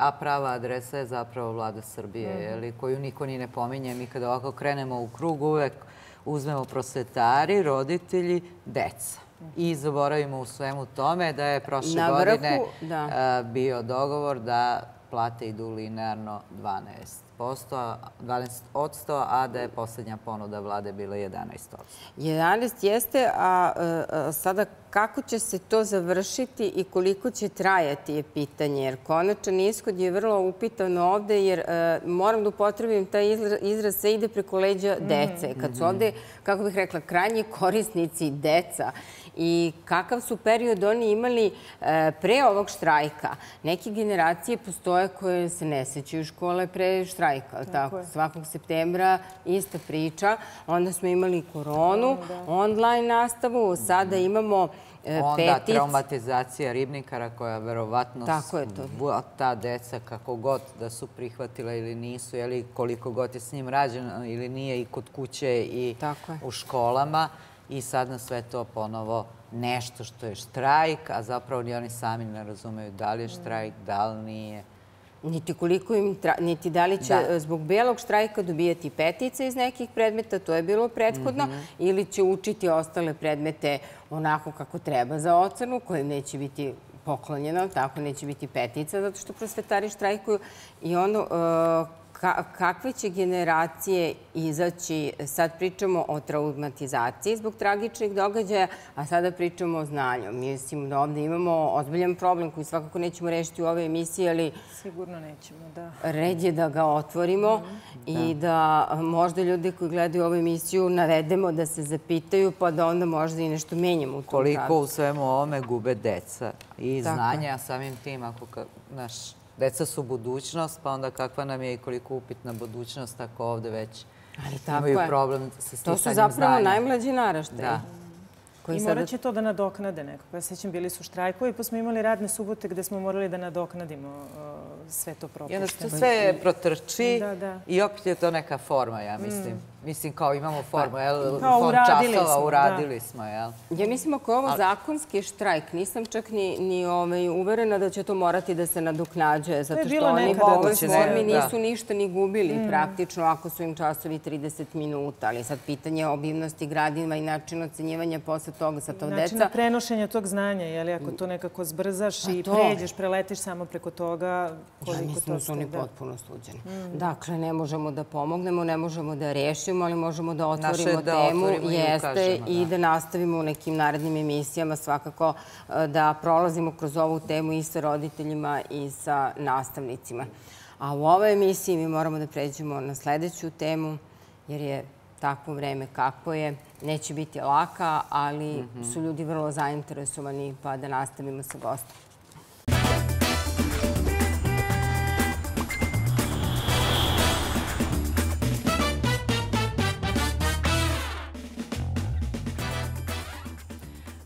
A prava adresa je zapravo vlada Srbije, mm -hmm. koju niko ni ne pominje. Mi kada ovako krenemo u krug, uvek uzmemo prosvetari, roditelji, deca. I zaboravimo u svemu tome da je prošle godine da. bio dogovor da plate idu linearno 12%, 12%, a da je poslednja ponuda vlade bila 11%. 11 jeste, a, a sada kako će se to završiti i koliko će trajati je pitanje, jer konačan ishod je vrlo upitan ovde, jer a, moram da upotrebim taj izraz, izraz se ide preko leđa dece. Kad su ovde, kako bih rekla, krajnji korisnici deca, i kakav su period oni imali e, pre ovog štrajka. Neke generacije postoje koje se ne sećaju škole pre štrajka. Tako, Svakog septembra ista priča. Onda smo imali koronu, da. online nastavu, sada imamo e, Onda traumatizacija ribnikara koja verovatno Tako je to. ta deca kako god da su prihvatila ili nisu, ili koliko god je s njim rađeno ili nije i kod kuće i u školama i sad na sve to ponovo nešto što je štrajk, a zapravo ni oni sami ne razumeju da li je štrajk, da li nije. Niti koliko im, niti da li će da. zbog belog štrajka dobijati petice iz nekih predmeta, to je bilo prethodno, mm -hmm. ili će učiti ostale predmete onako kako treba za ocenu, koje neće biti poklonjeno, tako neće biti petica, zato što prosvetari štrajkuju. I ono, kakve će generacije izaći, sad pričamo o traumatizaciji zbog tragičnih događaja, a sada pričamo o znanju. Mislim da ovde imamo ozbiljan problem koji svakako nećemo rešiti u ovoj emisiji, ali... Sigurno nećemo, da. Red je da ga otvorimo mm -hmm. i da. da možda ljude koji gledaju ovu emisiju navedemo da se zapitaju, pa da onda možda i nešto menjamo u tom Koliko u svemu ovome gube deca i znanja, samim tim, ako naš deca su budućnost, pa onda kakva nam je i koliko upitna budućnost ako ovde već Ali tako imaju problem sa sticanjem znanja. To su zapravo najmlađi naraštaj. Da. I morat će to da nadoknade nekako. Ja sećam, bili su štrajkovi, pa smo imali radne subote gde smo morali da nadoknadimo uh, sve to propušte. I onda što sve protrči da, da. i opet je to neka forma, ja mislim. Mm. Mislim, kao imamo formu, pa, jel? Kao Fond uradili časova, smo, uradili da. smo, jel? Ja mislim, ako je ovo zakonski štrajk, nisam čak ni, ni ovaj, uverena da će to morati da se nadoknađuje, zato što oni po ovoj formi da. nisu ništa ni gubili mm. praktično ako su im časovi 30 minuta. Ali sad pitanje obimnosti gradiva i način ocenjivanja posle toga sa to deca. Način prenošenja tog znanja, je li ako to nekako zbrzaš i pređeš, preletiš samo preko toga, koliko ja, mislim da su oni potpuno sluđeni. Mm. Dakle, ne možemo da pomognemo, ne možemo da rešimo rešimo, ali možemo da otvorimo da temu, jeste, i da. da nastavimo u nekim narednim emisijama svakako e, da prolazimo kroz ovu temu i sa roditeljima i sa nastavnicima. A u ovoj emisiji mi moramo da pređemo na sledeću temu, jer je takvo vreme kako je. Neće biti laka, ali mhm. su ljudi vrlo zainteresovani, pa da nastavimo sa gostom.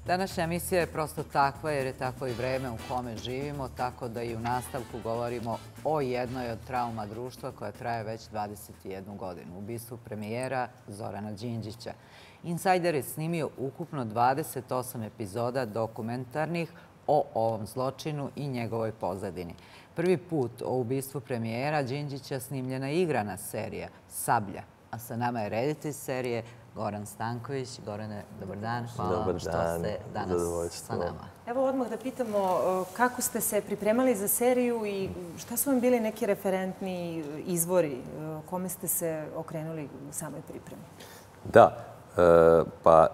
Današnja emisija je prosto takva jer je takvo i vreme u kome živimo, tako da i u nastavku govorimo o jednoj od trauma društva koja traje već 21 godinu. Ubistvu premijera Zorana Đinđića. Insider je snimio ukupno 28 epizoda dokumentarnih o ovom zločinu i njegovoj pozadini. Prvi put o ubistvu premijera Đinđića snimljena igrana serija Sablja, a sa nama je reditelj serije Goran Stanković. Gorane, dobar dan. Hvala dobar što dan. ste danas sa nama. Evo odmah da pitamo kako ste se pripremali za seriju i šta su vam bili neki referentni izvori? Kome ste se okrenuli u samoj pripremi? Da, e, pa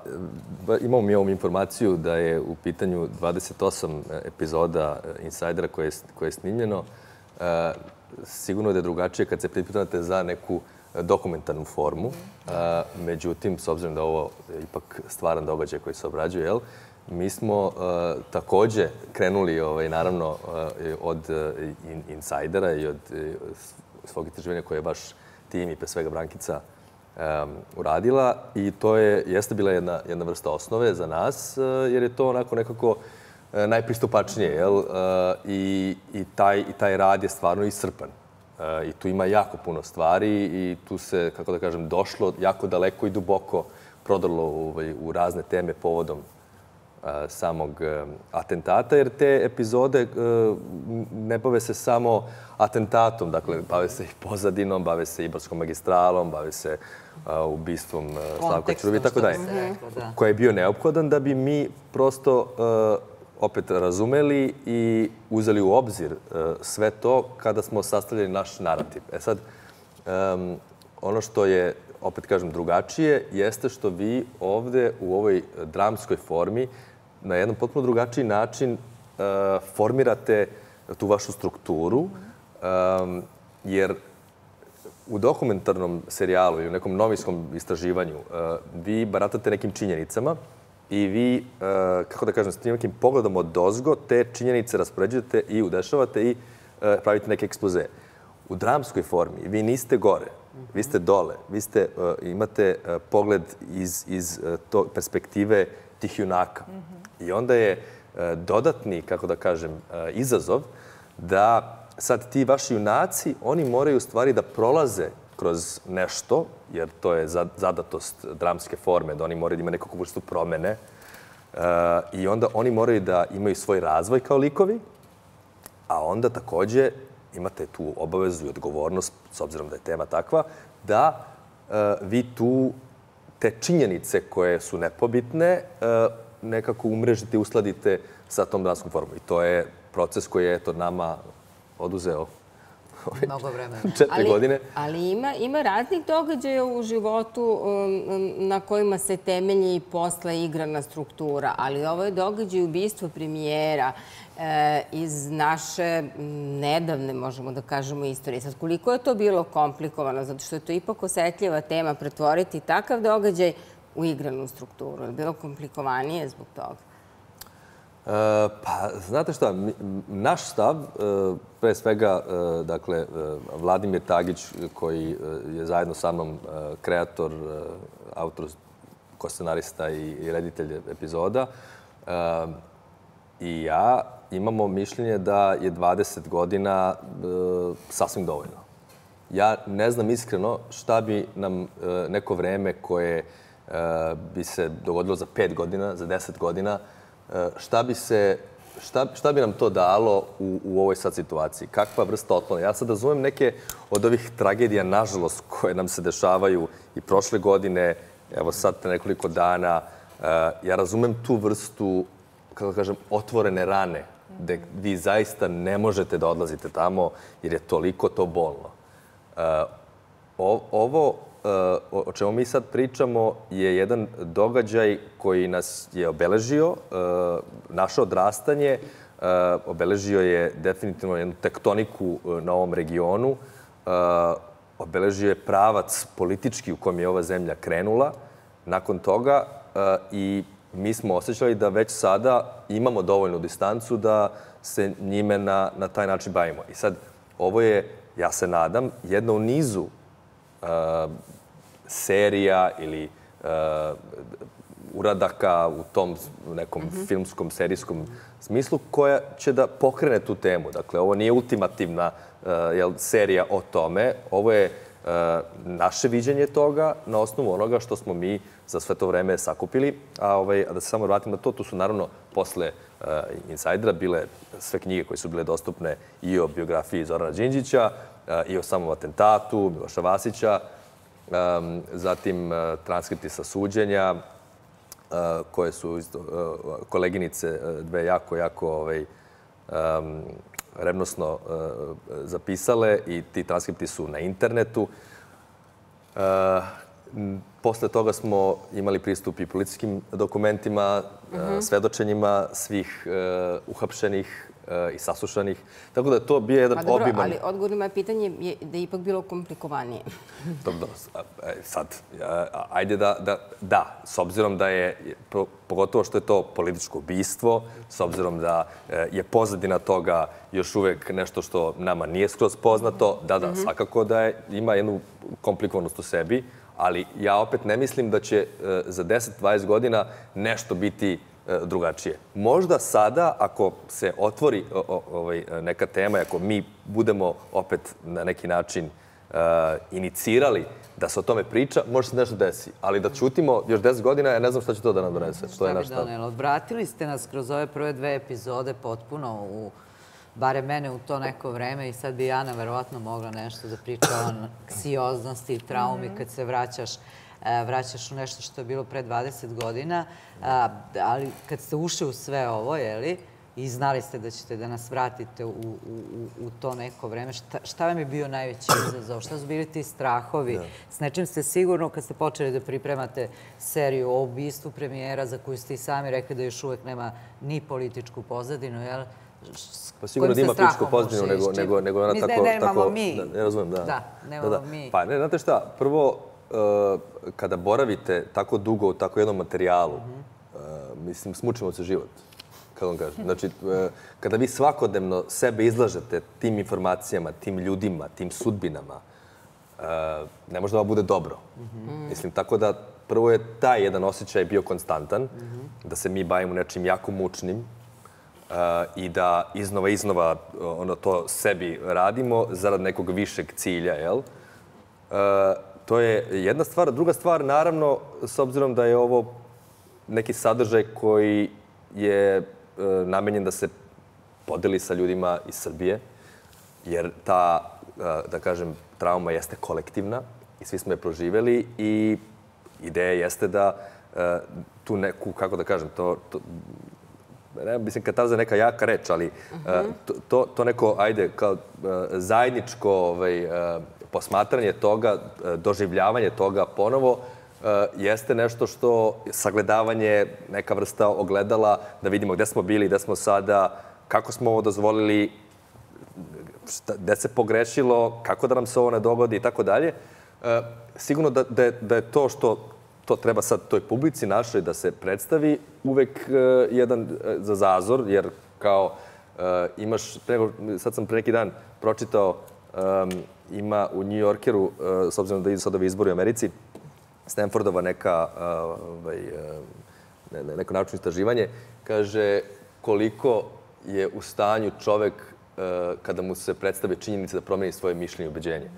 imamo mi ovom informaciju da je u pitanju 28 epizoda Insajdera koje je, koje je snimljeno. E, sigurno da je drugačije kad se pripremate za neku dokumentarnu formu. Međutim, s obzirom da ovo je ipak stvaran događaj koji se obrađuje, jel, mi smo takođe krenuli, ovaj, naravno, od insajdera i od svog istraživanja koje je baš tim i pre svega Brankica uradila i to je, jeste bila jedna, jedna vrsta osnove za nas, jer je to onako nekako E, najpristupačnije, jel? E, I, i, taj, I taj rad je stvarno iscrpan. E, I tu ima jako puno stvari i tu se, kako da kažem, došlo jako daleko i duboko prodrlo u, ovaj, u razne teme povodom samog atentata, jer te epizode ne bave se samo atentatom, dakle, bave se i pozadinom, bave se i Ibarskom magistralom, bave se ubistvom Slavka Čurovi i tako dalje, da. koji je bio neophodan da bi mi prosto opet razumeli i uzeli u obzir uh, sve to kada smo sastavljali naš narativ. E sad, um, ono što je, opet kažem, drugačije, jeste što vi ovde u ovoj dramskoj formi na jedan potpuno drugačiji način uh, formirate tu vašu strukturu, um, jer u dokumentarnom serijalu ili u nekom novinskom istraživanju uh, vi baratate nekim činjenicama i vi, e, kako da kažem, s nekim pogledom od dozgo te činjenice raspoređujete i udešavate i e, pravite neke ekspoze. U dramskoj formi vi niste gore, vi ste dole, vi ste, e, imate pogled iz, iz to perspektive tih junaka. I onda je dodatni, kako da kažem, izazov da sad ti vaši junaci, oni moraju stvari da prolaze kroz nešto, jer to je zadatost dramske forme, da oni moraju da imaju nekakvu vrstu promene. E, I onda oni moraju da imaju svoj razvoj kao likovi, a onda takođe imate tu obavezu i odgovornost, s obzirom da je tema takva, da e, vi tu te činjenice koje su nepobitne e, nekako umrežite i uskladite sa tom dramskom formom. I to je proces koji je eto, nama oduzeo Mnogo vremena. četiri ali, godine. Ali ima, ima raznih događaja u životu um, um, na kojima se temelji i posla igrana struktura, ali ovo je događaj ubistva premijera e, iz naše nedavne, možemo da kažemo, istorije. Sad, koliko je to bilo komplikovano, zato što je to ipak osetljiva tema, pretvoriti takav događaj u igranu strukturu. Je bilo komplikovanije zbog toga? E, pa, znate šta, naš stav, e, pre svega, e, dakle, Vladimir Tagić, koji je zajedno sa mnom kreator, autor, koscenarista i reditelj epizoda, i ja imamo mišljenje da je 20 godina sasvim dovoljno. Ja ne znam iskreno šta bi nam neko vreme koje bi se dogodilo za 5 godina, za 10 godina, šta bi se šta, šta bi nam to dalo u, u ovoj sad situaciji? Kakva vrsta otklona? Ja sad razumem neke od ovih tragedija, nažalost, koje nam se dešavaju i prošle godine, evo sad nekoliko dana. Uh, ja razumem tu vrstu, kako da kažem, otvorene rane, gde vi zaista ne možete da odlazite tamo jer je toliko to bolno. Uh, ovo o čemu mi sad pričamo je jedan događaj koji nas je obeležio, e, naše odrastanje, e, obeležio je definitivno jednu tektoniku na ovom regionu, obeležio je pravac politički u kojem je ova zemlja krenula nakon toga i mi smo osjećali da već sada imamo dovoljnu distancu da se njime na, na taj način bavimo. I sad, ovo je, ja se nadam, jedna u nizu serija ili uh, uradaka u tom nekom mm -hmm. filmskom, serijskom smislu koja će da pokrene tu temu. Dakle, ovo nije ultimativna uh, jel, serija o tome. Ovo je naše viđenje toga na osnovu onoga što smo mi za sve to vreme sakupili. A, ovaj, da se samo vratim na to, tu su naravno posle uh, Insajdera bile sve knjige koje su bile dostupne i o biografiji Zorana Đinđića, i o samom atentatu Miloša Vasića, zatim uh, transkripti sa suđenja, uh, koje su isto, uh, koleginice dve jako, jako ovaj, revnosno zapisale i ti transkripti su na internetu. Posle toga smo imali pristup i policijskim dokumentima, uh -huh. svedočenjima svih uhapšenih i saslušanih. Tako da to bio jedan Pa dobro, obiman... ali odgovor na pitanje je da je ipak bilo komplikovanije. Dobro, e, sad, ajde da, da, da, s obzirom da je, po- pogotovo što je to političko ubistvo, s obzirom da e, je pozadina toga još uvek nešto što nama nije skroz poznato, da, da, svakako da je, ima jednu komplikovanost u sebi, ali ja opet ne mislim da će e, za 10-20 godina nešto biti e, drugačije. Možda sada, ako se otvori ovaj, neka tema, i ako mi budemo opet na neki način uh, inicirali da se o tome priča, može se nešto desi. Ali da ćutimo još 10 godina, ja ne znam šta će to da nam donese. To je Šta bi naš stav. donelo? Odvratili ste nas kroz ove prve dve epizode potpuno u bare mene u to neko vreme i sad bi Ana verovatno mogla nešto da priča o anksioznosti i traumi kad se vraćaš e, vraćaš u nešto što je bilo pre 20 godina, a, ali kad ste ušli u sve ovo, jeli, i znali ste da ćete da nas vratite u, u, to neko vreme, šta, šta vam je bio najveći izazov? Šta su bili ti strahovi? S nečim ste sigurno, kad ste počeli da pripremate seriju o ubistvu premijera, za koju ste i sami rekli da još uvek nema ni političku pozadinu, jel? S Pa sigurno da ima političku pozadinu, nego, nego, nego ona tako... Ne, nemamo tako, mi. Da, ne razumem, da. Da, nemamo mi. Pa ne, znate šta, prvo, kada boravite tako dugo u tako jednom materijalu, uh, mislim, smučimo se život, kako vam kažem. Znači, uh, kada vi svakodnevno sebe izlažete tim informacijama, tim ljudima, tim sudbinama, ne može da vam bude dobro. Mislim, tako da prvo je taj jedan osjećaj bio konstantan, da se mi bavimo nečim jako mučnim, i da iznova iznova ono to sebi radimo zarad nekog višeg cilja, jel? To je jedna stvar. Druga stvar, naravno, s obzirom da je ovo neki sadržaj koji je uh, namenjen da se podeli sa ljudima iz Srbije, jer ta, uh, da kažem, trauma jeste kolektivna i svi smo je proživeli i ideja jeste da uh, tu neku, kako da kažem, to, to ne, mislim, katarza je neka jaka reč, ali uh, to, to, to neko, ajde, kao zajedničko ovaj, posmatranje toga, uh, doživljavanje toga ponovo, uh, jeste nešto što sagledavanje, neka vrsta ogledala, da vidimo gde smo bili, gde smo sada, kako smo ovo dozvolili, šta, gde se pogrešilo, kako da nam se ovo ne dogodi i tako dalje. E, Sigurno da, da, je, da je to što to treba sad toj publici našoj da se predstavi uvek e, jedan e, za zazor, jer kao e, imaš, sad sam pre neki dan pročitao, ima u New Yorkeru, e, s obzirom da idu sad ovi izbori u Americi, Stanfordova neka, a, ovaj, e, ne, ne, neko naučno istraživanje, kaže koliko je u stanju čovek e, kada mu se predstave činjenice da promeni svoje mišljenje i ubeđenje.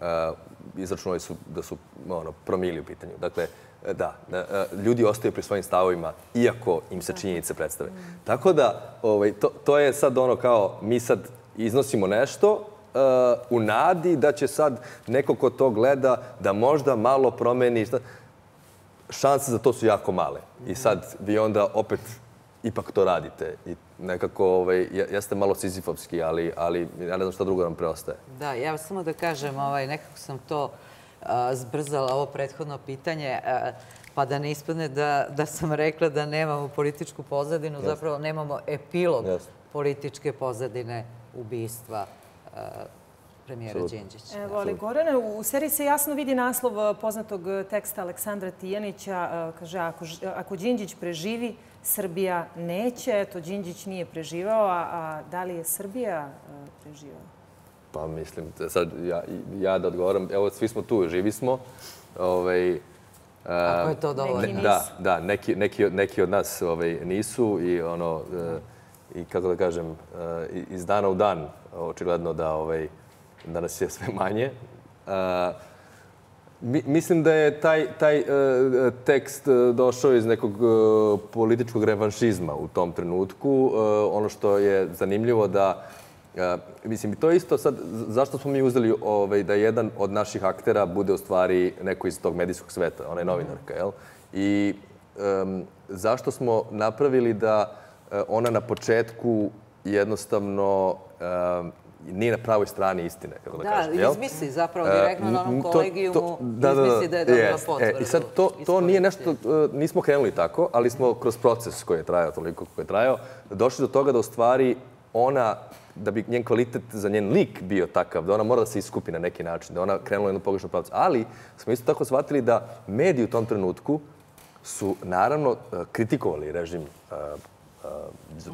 E, izračunali su da su ono, promili u pitanju. Dakle, e, da, e, ljudi ostaju pri svojim stavovima iako im se činjenice predstave. Tako da, ovaj, to, to je sad ono kao, mi sad iznosimo nešto u nadi da će sad neko ko to gleda da možda malo promeni. Šanse za to su jako male. I sad vi onda opet ipak to radite. I nekako ovaj, je- jeste malo sizifovski, ali, ali ja ne znam šta drugo nam preostaje. Da, ja samo da kažem, ovaj, nekako sam to a, zbrzala, ovo prethodno pitanje, a, pa da ne ispadne da, da sam rekla da nemamo političku pozadinu, zapravo nemamo epilog Jasno. političke pozadine ubistva premijera. Đinđića. Evo, ali Gorane, u seriji se jasno vidi naslov eh, poznatog eh, teksta Aleksandra Tijanića. eh, Kaže, ako, ako Đinđić preživi, Srbija neće. Eto, Đinđić nije preživao, a, a da li je Srbija preživao? Pa mislim, da sad ja, ja da odgovoram, evo svi smo tu, živi smo. Ovaj, Ako je to dovoljno. Da, da, neki, neki, od- neki od nas ovaj, nisu i ono, e, i kako da kažem, e, i- iz dana u dan očigledno da, ovaj, da nas je sve manje. E, mi, mislim da je taj, taj e, tekst došao iz nekog političkog revanšizma u tom trenutku. Ono što je zanimljivo da e, mislim, i to je isto sad, zašto smo mi uzeli ovaj, da jedan od naših aktera bude u stvari neko iz tog medijskog sveta, ona je novinarka, jel? I em, zašto smo napravili da ona na početku jednostavno em, nije na pravoj strani istine, kako da, Da, kažem, izmisli zapravo E, direktno na onom kolegijumu, to- da, da, da, izmisli da je dobila potvrdu. E, I sad to, to nije nešto, nismo krenuli tako, ali smo kroz proces koji je trajao toliko koji je trajao, došli do toga da u stvari ona da bi njen kvalitet za njen lik bio takav, da ona mora da se iskupi na neki način, da ona krenula jednu pogrešnu pravcu. Ali smo isto tako shvatili da mediji u tom trenutku su naravno kritikovali režim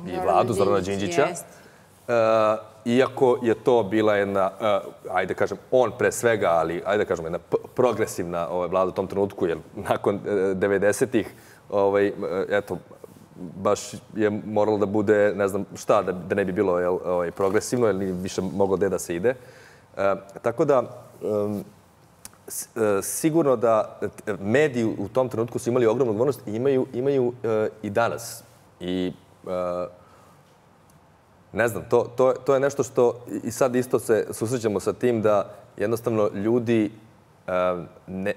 i vladu Zorana Đinđića. Uh, iako je to bila jedna, ajde kažem, on pre svega, ali ajde kažem, jedna progresivna ovaj, vlada u tom trenutku, jer nakon 90-ih, ovaj, eto, baš je moralo da bude, ne znam šta, da, da ne bi bilo jel, ovaj, progresivno, jer nije više moglo gde da se ide. E, tako da, um, sigurno da mediji u tom trenutku su imali ogromnu odgovornost i imaju, imaju i danas. I uh, ne znam, to, to, to je nešto što i sad isto se susrećemo sa tim da jednostavno ljudi ne,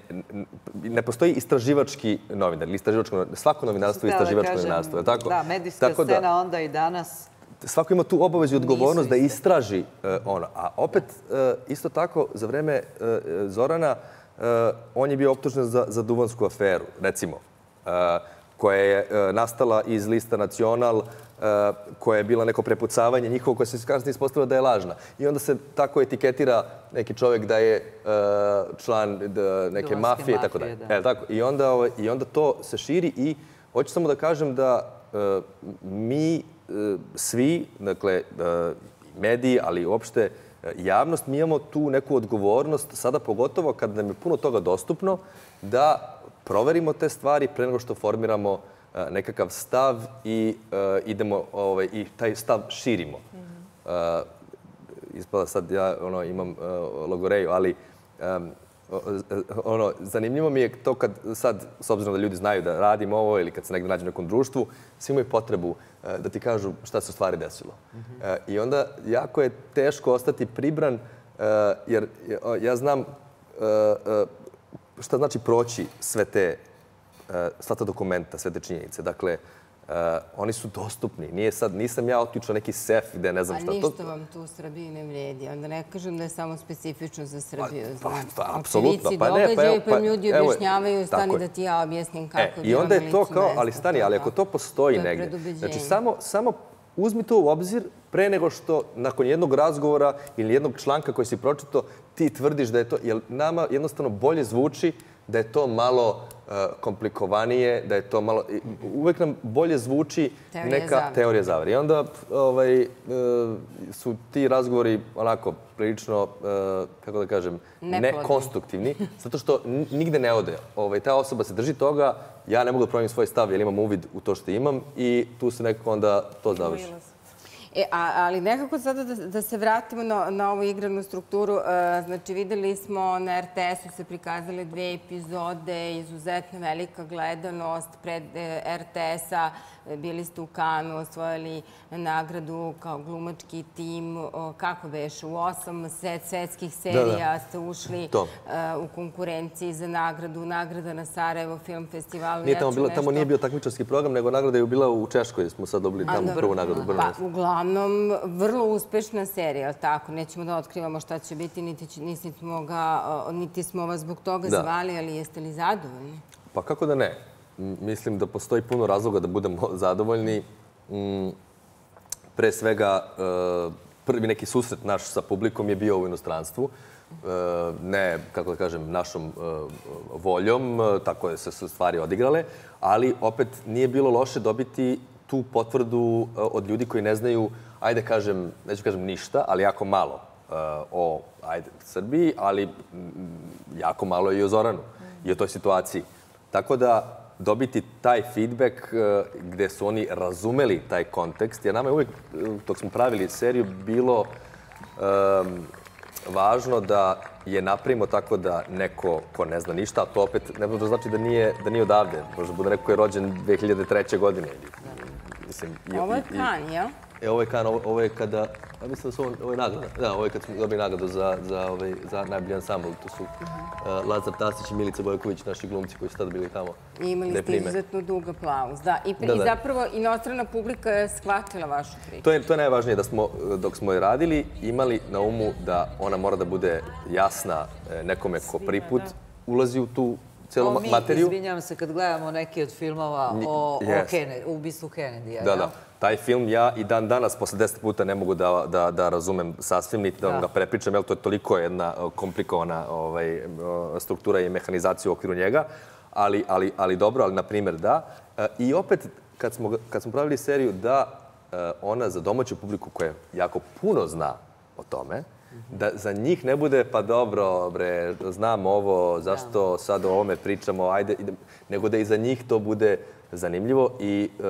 ne postoji istraživački novinar ili istraživačko svako novinarstvo je da istraživačko novinarstvo. Je tako? Da, medijska tako da scena da, onda i danas svako ima tu obavezu i odgovornost da istraži uh, ono. A opet, uh, isto tako, za vreme uh, Zorana, on je bio optužen za, za duvansku aferu, recimo, uh, koja je uh, nastala iz lista Nacional, Uh, koja je bila neko prepucavanje njihovo, koja se kasnije ispostavila da je lažna. I onda se tako etiketira neki čovjek da je uh, član neke mafije i tako dalje. Da. E, tako. I, onda, ovaj, I onda to se širi i hoću samo da kažem da mi svi, dakle, mediji, ali uopšte javnost, mi imamo tu neku odgovornost, sada pogotovo kad nam je puno toga dostupno, da proverimo te stvari pre nego što formiramo uh, nekakav stav i uh, idemo ovaj, i taj stav širimo. Uh, ispada sad ja ono, imam logoreju, ali ono, zanimljivo mi je to kad sad, s obzirom da ljudi znaju da radim ovo ili kad se negde nađem u nekom društvu, svi imaju potrebu da ti kažu šta se u stvari desilo. I onda jako je teško ostati pribran, jer ja znam šta znači proći sve te E, sva ta dokumenta, sve te činjenice. Dakle, Uh, oni su dostupni. Nije sad, nisam ja otključao neki sef gde ne znam šta. A ništa to... vam tu u Srbiji ne vredi. Onda ne kažem da je samo specifično za Srbiju. Pa, pa, pa apsolutno. Pa ne, pa, evo, pa, pa ljudi objašnjavaju, stani da ti ja objasnim kako e, I onda je to kao, ali stani, ali ako to postoji to negde, znači samo, samo uzmi to u obzir pre nego što nakon jednog razgovora ili jednog članka koji si pročito, ti tvrdiš da je to, jer nama jednostavno bolje zvuči da je to malo E, komplikovanije, da je to malo... Uvek nam bolje zvuči teorija neka teorija zavere. I onda ovaj, e, su ti razgovori onako prilično, e, kako da kažem, nekonstruktivni, zato što nigde ne ode. Ovaj, ta osoba se drži toga, ja ne mogu da promijem svoj stav jer imam uvid u to što imam i tu se nekako onda to završi. E, a, ali nekako sada da, da se vratimo na, na ovu igranu strukturu. E, znači, videli smo na RTS-u se prikazale dve epizode, izuzetno velika gledanost pred e, RTS-a bili ste u Kanu, osvojili nagradu kao glumački tim. Kako beše? U osam svetskih serija da, da. ste ušli u konkurenciji za nagradu. Nagrada na Sarajevo Film Festivalu. Nije tamo, bila, tamo nije bio takmičarski program, nego nagrada je bila u Češkoj. Smo sad dobili tamo prvu nagradu. Pa, uglavnom, vrlo uspešna serija, ali tako? Nećemo da otkrivamo šta će biti, niti, niti, smo, ga, niti smo vas zbog toga da. zvali, ali jeste li zadovoljni? Pa kako da ne? mislim da postoji puno razloga da budemo zadovoljni. Pre svega, e, prvi neki susret naš sa publikom je bio u inostranstvu. E, ne, kako da kažem, našom e, voljom, tako je se stvari odigrale, ali opet nije bilo loše dobiti tu potvrdu od ljudi koji ne znaju, ajde kažem, neću kažem ništa, ali jako malo o ajde, Srbiji, ali jako malo i o Zoranu i o toj situaciji. Tako da dobiti taj feedback uh, gde su oni razumeli taj kontekst, jer nama je uvijek, dok smo pravili seriju, bilo um, važno da je napravimo tako da neko ko ne zna ništa, a to opet ne da znači da nije, da nije odavde. Može da bude neko ko je rođen 2003. godine. Mislim, Ovo je kan, jel? E, ovo je kan, ovo, ovo je kada, ja mislim da su ovo, ovo je nagrada. Da, ovo je kad smo dobili nagradu za, za, ovaj, za najbolji ansambl. To su uh, Lazar Tasić i Milica Bojković, naši glumci koji su tada bili tamo. I imali ste izuzetno dug aplauz. Da, i, da, da. i zapravo inostrana publika je shvatila vašu priču. To je, to je najvažnije, da smo, dok smo je radili, imali na umu da ona mora da bude jasna e, nekome ko prvi put da. ulazi u tu celu mi, materiju. Izvinjam se, kad gledamo neki od filmova o, Yes. o Kennedy, ubistvu Kennedy-a, Da, da. Taj film ja i dan danas, posle deset puta, ne mogu da, da, da razumem sasvim, niti da vam Da. ga prepričam, jer to je toliko jedna komplikovana ovaj, struktura i mehanizacija u okviru njega. Ali, ali, ali dobro, ali na primjer da. E, I opet, kad smo, kad smo pravili seriju, da e, ona za domaću publiku koja jako puno zna o tome, da za njih ne bude, pa dobro, bre, znam ovo, zašto sad o ovome pričamo, ajde, nego da i za njih to bude zanimljivo i e,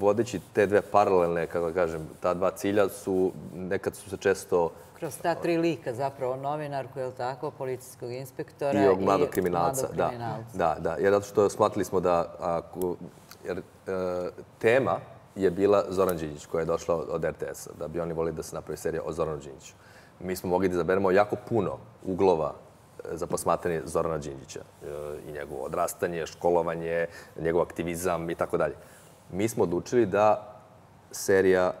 vodeći te dve paralelne, kako da kažem, ta dva cilja su, nekad su se često Kroz ta tri lika, zapravo novinarku, je li tako, policijskog inspektora i ovog mladog kriminalca. mladog Da, kriminalca. da, da. Jer zato što shvatili smo da, ako, jer e, tema je bila Zoran Đinđić koja je došla od, RTS-a, da bi oni volili da se napravi serija o Zoranu Đinđiću. Mi smo mogli da izaberemo jako puno uglova e, za posmatranje Zorana Đinđića e, i njegovo odrastanje, školovanje, njegov aktivizam i tako dalje. Mi smo odlučili da serija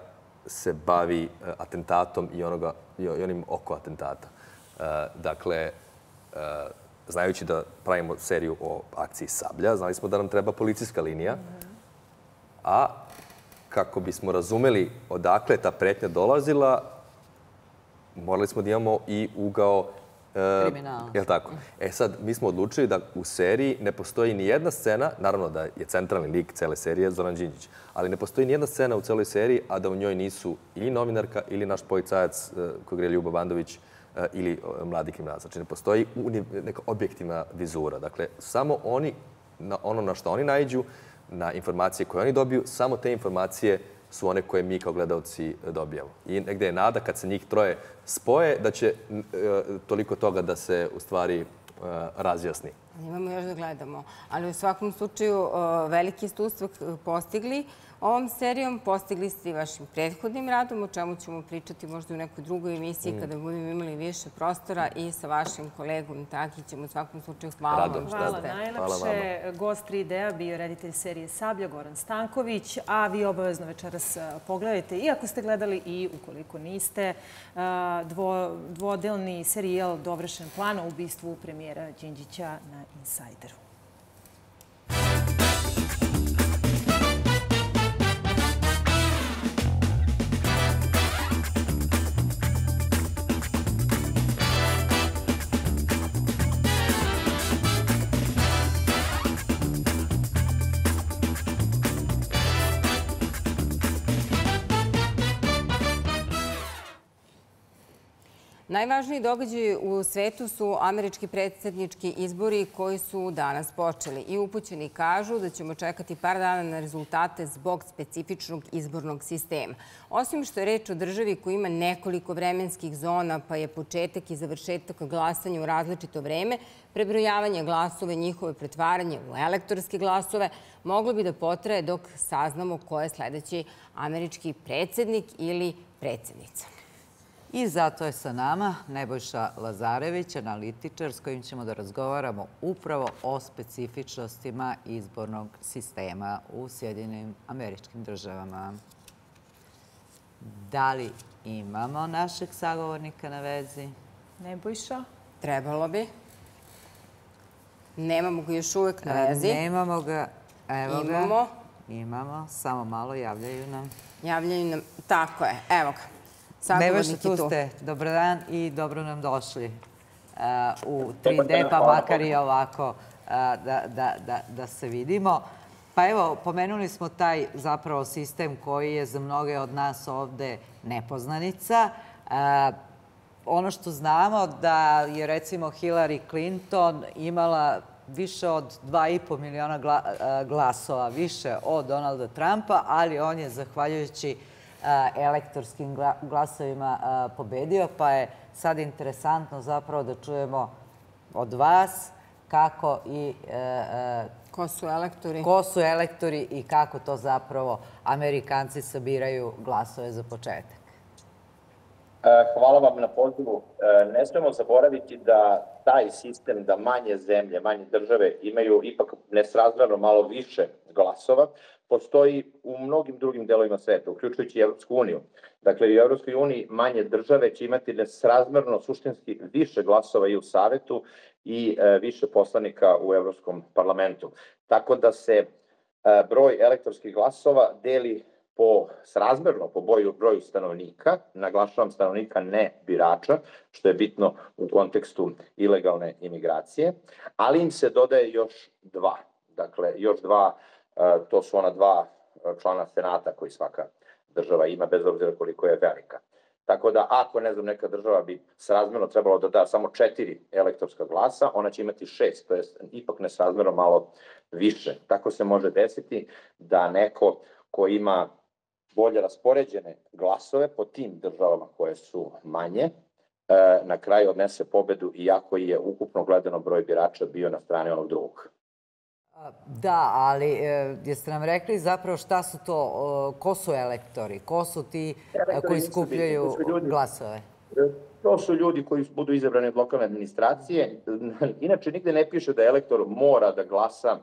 se bavi e, atentatom i, onoga, i onim oko atentata. Dakle, znajući da pravimo seriju o akciji Sablja, znali smo da nam treba policijska linija, a kako bismo razumeli odakle ta pretnja dolazila, morali smo da imamo i ugao e, Kriminala. Jel tako? E sad, mi smo odlučili da u seriji ne postoji ni jedna scena, naravno da je centralni lik cele serije Zoran Đinđić, ali ne postoji ni jedna scena u celoj seriji, a da u njoj nisu ili novinarka, ili naš policajac e, kojeg je Ljuba Bandović, e, ili mladi kriminalac. Znači, ne postoji neka objektivna vizura. Dakle, samo oni, na ono na što oni najđu, na informacije koje oni dobiju, samo te informacije su one koje mi kao gledalci dobijamo. I negde je nada kad se njih troje spoje da će e, toliko toga da se u stvari e, razjasni. Imamo još da gledamo. Ali u svakom slučaju e, veliki uspeh postigli ovom serijom. Postigli ste i vašim prethodnim radom, o čemu ćemo pričati možda u nekoj drugoj emisiji kada budemo imali više prostora i sa vašim kolegom Takićem. U svakom slučaju hvala Rado, vam što Hvala ste. najlepše. Gost 3D-a bio reditelj serije Sablja, Goran Stanković, a vi obavezno večeras a, pogledajte, iako ste gledali i ukoliko niste, dvo, dvodelni serijal Dovršen plan o ubistvu premijera Đinđića na Insajderu. Najvažniji događaj u svetu su američki predsjednički izbori koji su danas počeli. I upućeni kažu da ćemo čekati par dana na rezultate zbog specifičnog izbornog sistema. Osim što je reč o državi koja ima nekoliko vremenskih zona, pa je početak i završetak glasanja u različito vreme, prebrojavanje glasova i njihove pretvaranje u elektorske glasove moglo bi da potraje dok saznamo ko je sledeći američki predsjednik ili predsjednica. I zato je sa nama Nebojša Lazarević, analitičar s kojim ćemo da razgovaramo upravo o specifičnostima izbornog sistema u Sjedinim američkim državama. Da li imamo našeg sagovornika na vezi? Nebojša? Trebalo bi. Nemamo ga još uvek na vezi. Nemamo ga. Evo ga. Imamo. Imamo. Samo malo javljaju nam. Javljaju nam... Tako je, evo ga. Je tu tu. ste. Dobar dan i dobro nam došli uh, u 3D, pa makar i ovako uh, da, da, da, da se vidimo. Pa evo, pomenuli smo taj zapravo sistem koji je za mnoge od nas ovde nepoznanica. Uh, ono što znamo da je recimo Hillary Clinton imala više od 2,5 miliona gla, a, glasova, više od Donalda Trumpa, ali on je, zahvaljujući elektorskim gla- glasovima, a, pobedio, pa je sad interesantno zapravo da čujemo od vas kako i e, e, Ko su elektori? ko su elektori i kako to zapravo Amerikanci sabiraju glasove za početak. Hvala vam na pozivu. Ne smemo zaboraviti da taj sistem, da manje zemlje, manje države imaju ipak nesrazmerno malo više glasova, postoji u mnogim drugim delovima sveta, uključujući i Evropsku uniju. Dakle, i u Evropskoj uniji manje države će imati nesrazmerno suštinski više glasova i u Savetu i više poslanika u Evropskom parlamentu. Tako da se broj elektorskih glasova deli po srazmerno po boju, broju stanovnika, naglašavam stanovnika ne birača, što je bitno u kontekstu ilegalne imigracije, ali im se dodaje još dva. Dakle, još dva, to su ona dva člana senata koji svaka država ima, bez obzira koliko je velika. Tako da, ako, ne znam, neka država bi srazmerno trebalo da da samo četiri elektorska glasa, ona će imati šest, to je ipak nesrazmerno malo više. Tako se može desiti da neko ko ima bolje raspoređene glasove po tim državama koje su manje, e, na kraju odnese pobedu iako je ukupno gledano broj birača bio na strani onog drugog. Da, ali e, jeste nam rekli zapravo šta su to, ko su elektori, ko su ti e, koji skupljaju glasove? To su ljudi koji budu izabrani od lokalne administracije. Inače, nigde ne piše da elektor mora da glasa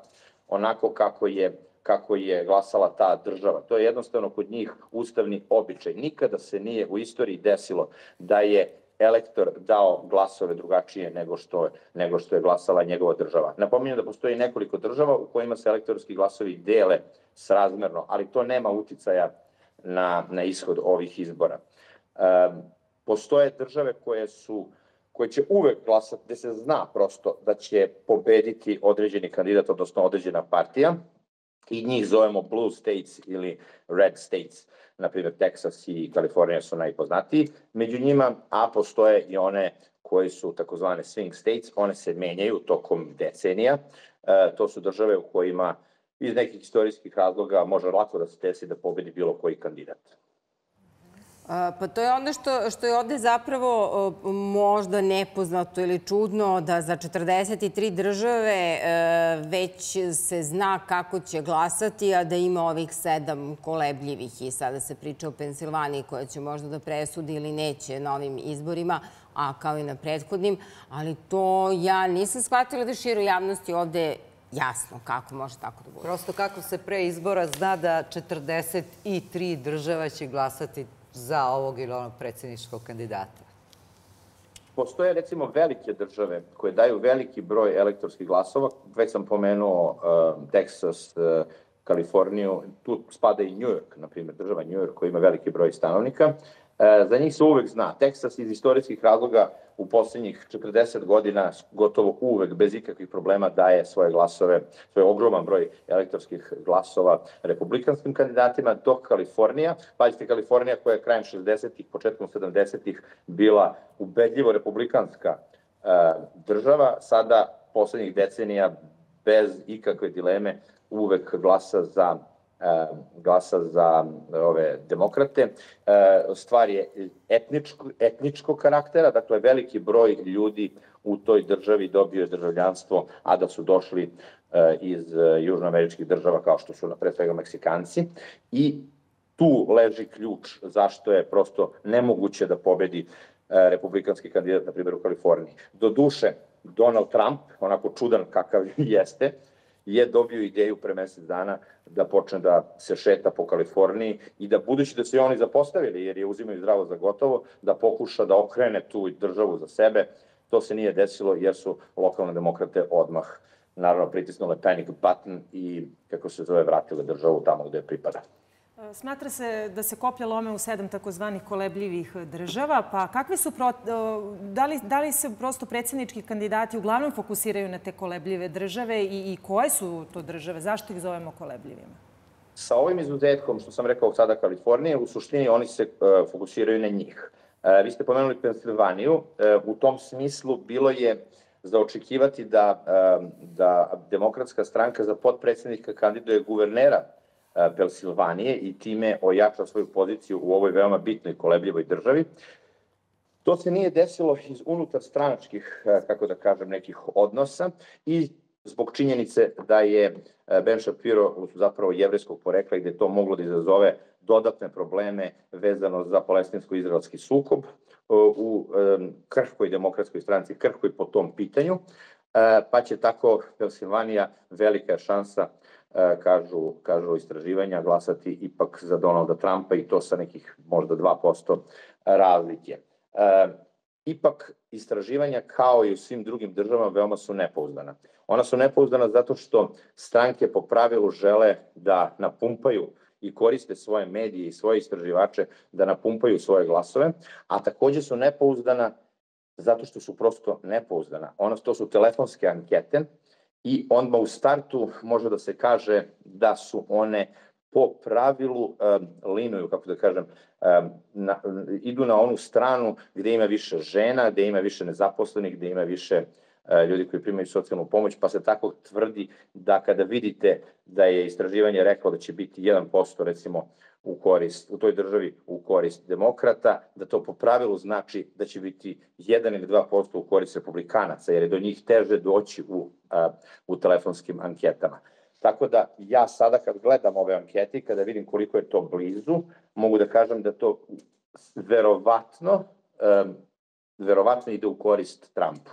onako kako je kako je glasala ta država. To je jednostavno kod njih ustavni običaj. Nikada se nije u istoriji desilo da je elektor dao glasove drugačije nego što, nego što je glasala njegova država. Napominjem da postoji nekoliko država u kojima se elektorski glasovi dele srazmerno, ali to nema uticaja na, na ishod ovih izbora. E, postoje države koje su koje će uvek glasati, gde se zna prosto da će pobediti određeni kandidat, odnosno određena partija, i njih zovemo blue states ili red states. Naprimjer, Texas i Kalifornija su najpoznatiji. Među njima, a postoje i one koji su takozvane swing states, one se menjaju tokom decenija. E, to su države u kojima iz nekih istorijskih razloga može lako da se desi da pobedi bilo koji kandidat. Pa to je ono što, što je ovde zapravo možda nepoznato ili čudno da za 43 države e, već se zna kako će glasati, a da ima ovih sedam kolebljivih i sada se priča o Pensilvaniji koja će možda da presudi ili neće na ovim izborima, a kao i na prethodnim, ali to ja nisam shvatila da širu javnosti ovde jasno kako može tako da bude. Prosto kako se pre izbora zna da 43 država će glasati za ovog ili onog predsjedničkog kandidata? Postoje recimo velike države koje daju veliki broj elektorskih glasova. Već sam pomenuo uh, Texas, uh, Kaliforniju, tu spada i New York, na primjer, država New York koja ima veliki broj stanovnika. Za njih se uvek zna. Texas iz istorijskih razloga u poslednjih 40 godina gotovo uvek bez ikakvih problema daje svoje glasove, svoj ogroman broj elektorskih glasova republikanskim kandidatima, dok Kalifornija, pazite Kalifornija koja je krajem 60-ih, početkom 70-ih bila ubedljivo republikanska e, država, sada poslednjih decenija bez ikakve dileme uvek glasa za E, glasa za ove demokrate. E, stvar je etničko, etničkog karaktera, dakle veliki broj ljudi u toj državi dobio je državljanstvo, a da su došli e, iz južnoameričkih država kao što su pre svega Meksikanci i tu leži ključ zašto je prosto nemoguće da pobedi republikanski kandidat, na primjer u Kaliforniji. Do duše, Donald Trump, onako čudan kakav jeste, je dobio ideju pre mesec dana da počne da se šeta po Kaliforniji i da budući da su i oni zapostavili, jer je uzimaju zdravo za gotovo, da pokuša da okrene tu državu za sebe. To se nije desilo jer su lokalne demokrate odmah naravno pritisnule panic button i, kako se zove, vratile državu tamo gde pripada. Smatra se da se koplja lome u sedam takozvanih kolebljivih država, pa kakve su, da, li, da li se prosto predsjednički kandidati uglavnom fokusiraju na te kolebljive države i, i koje su to države? Zašto ih zovemo kolebljivima? Sa ovim izuzetkom, što sam rekao sada Kalifornije, u suštini oni se uh, fokusiraju na njih. Uh, vi ste pomenuli Pensilvaniju, uh, u tom smislu bilo je za očekivati da, da demokratska stranka za podpredsednika kandiduje guvernera E, Pensilvanije i time ojača svoju poziciju u ovoj veoma bitnoj kolebljivoj državi. To se nije desilo iz unutar stranačkih, e, kako da kažem, nekih odnosa i zbog činjenice da je e, Ben Shapiro zapravo jevreskog porekla gde to moglo da izazove dodatne probleme vezano za palestinsko-izraelski sukob. u krhkoj demokratskoj stranci, krhkoj po tom pitanju, pa će tako Pensilvanija velika šansa kažu, kažu istraživanja, glasati ipak za Donalda Trumpa i to sa nekih možda 2% razlike. Ipak, istraživanja kao i u svim drugim državama veoma su nepouzdana. Ona su nepouzdana zato što stranke po pravilu žele da napumpaju i koriste svoje medije i svoje istraživače da napumpaju svoje glasove, a takođe su nepouzdana zato što su prosto nepouzdana. Ono, to su telefonske ankete i onda u startu može da se kaže da su one po pravilu linuju, kako da kažem, na, idu na onu stranu gde ima više žena, gde ima više nezaposlenih, gde ima više uh, ljudi koji primaju socijalnu pomoć, pa se tako tvrdi da kada vidite da je istraživanje rekao da će biti 1% recimo u korist, u toj državi u korist demokrata, da to po pravilu znači da će biti 1 ili 2% u korist republikanaca, jer je do njih teže doći u, uh, u telefonskim anketama. Tako da ja sada kad gledam ove ankete kada vidim koliko je to blizu, mogu da kažem da to verovatno, um, verovatno ide u korist Trumpu.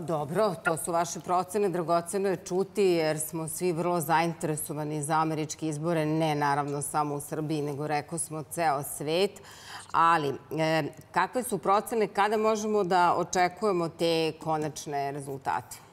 Dobro, to su vaše procene, dragoceno je čuti jer smo svi vrlo zainteresovani za američke izbore, ne naravno samo u Srbiji, nego rekao smo ceo svet. Ali, e, kakve su procene, kada možemo da očekujemo te konačne rezultate?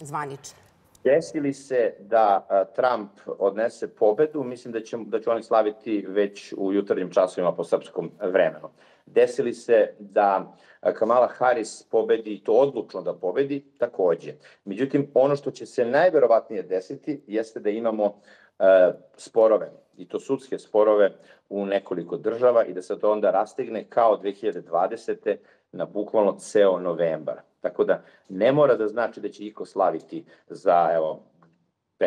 zvanično? Desili se da Trump odnese pobedu, mislim da će, da će oni slaviti već u jutarnjim časovima po srpskom vremenu. Desili se da Kamala Harris pobedi to odlučno da pobedi, takođe. Međutim, ono što će se najverovatnije desiti jeste da imamo uh, sporove, i to sudske sporove u nekoliko država i da se to onda rastigne kao 2020. na bukvalno ceo novembar. Tako da ne mora da znači da će iko slaviti za, evo,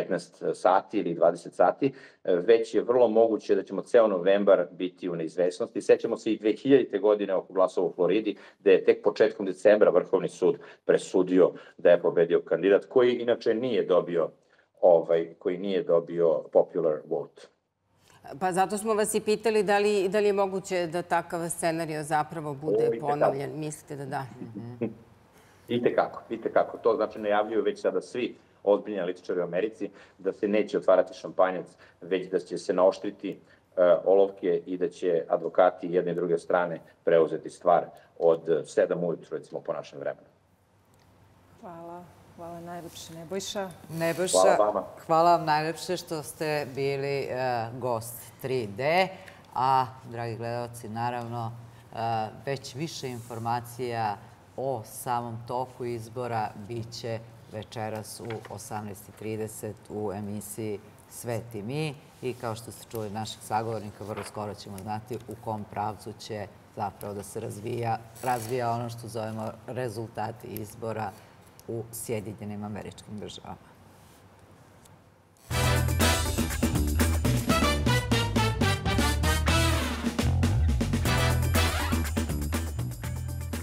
15 sati ili 20 sati, već je vrlo moguće da ćemo ceo novembar biti u neizvesnosti. Sećamo se i 2000. godine oko glasova u Floridi, gde je tek početkom decembra Vrhovni sud presudio da je pobedio kandidat koji inače nije dobio ovaj, koji nije dobio popular vote. Pa zato smo vas i pitali da li, da li je moguće da takav scenario zapravo bude ponovljen. Mislite da da? Ite kako, ite kako. To znači najavljuju već sada svi ozbiljni analitičari u Americi da se neće otvarati šampanjac, već da će se naoštriti uh, olovke i da će advokati jedne i druge strane preuzeti stvar od 7 ujutru, recimo, po našem vremenu. Hvala. Hvala najlepše, Nebojša. Nebojša, hvala, vama. hvala vam najlepše što ste bili uh, gost 3D, a, dragi gledalci, naravno, uh, već više informacija o samom toku izbora biće večeras u 18.30 u emisiji Sveti mi i kao što ste čuli našeg sagovornika, vrlo skoro ćemo znati u kom pravcu će zapravo da se razvija, razvija ono što zovemo rezultati izbora u Sjedinjenim američkim državama.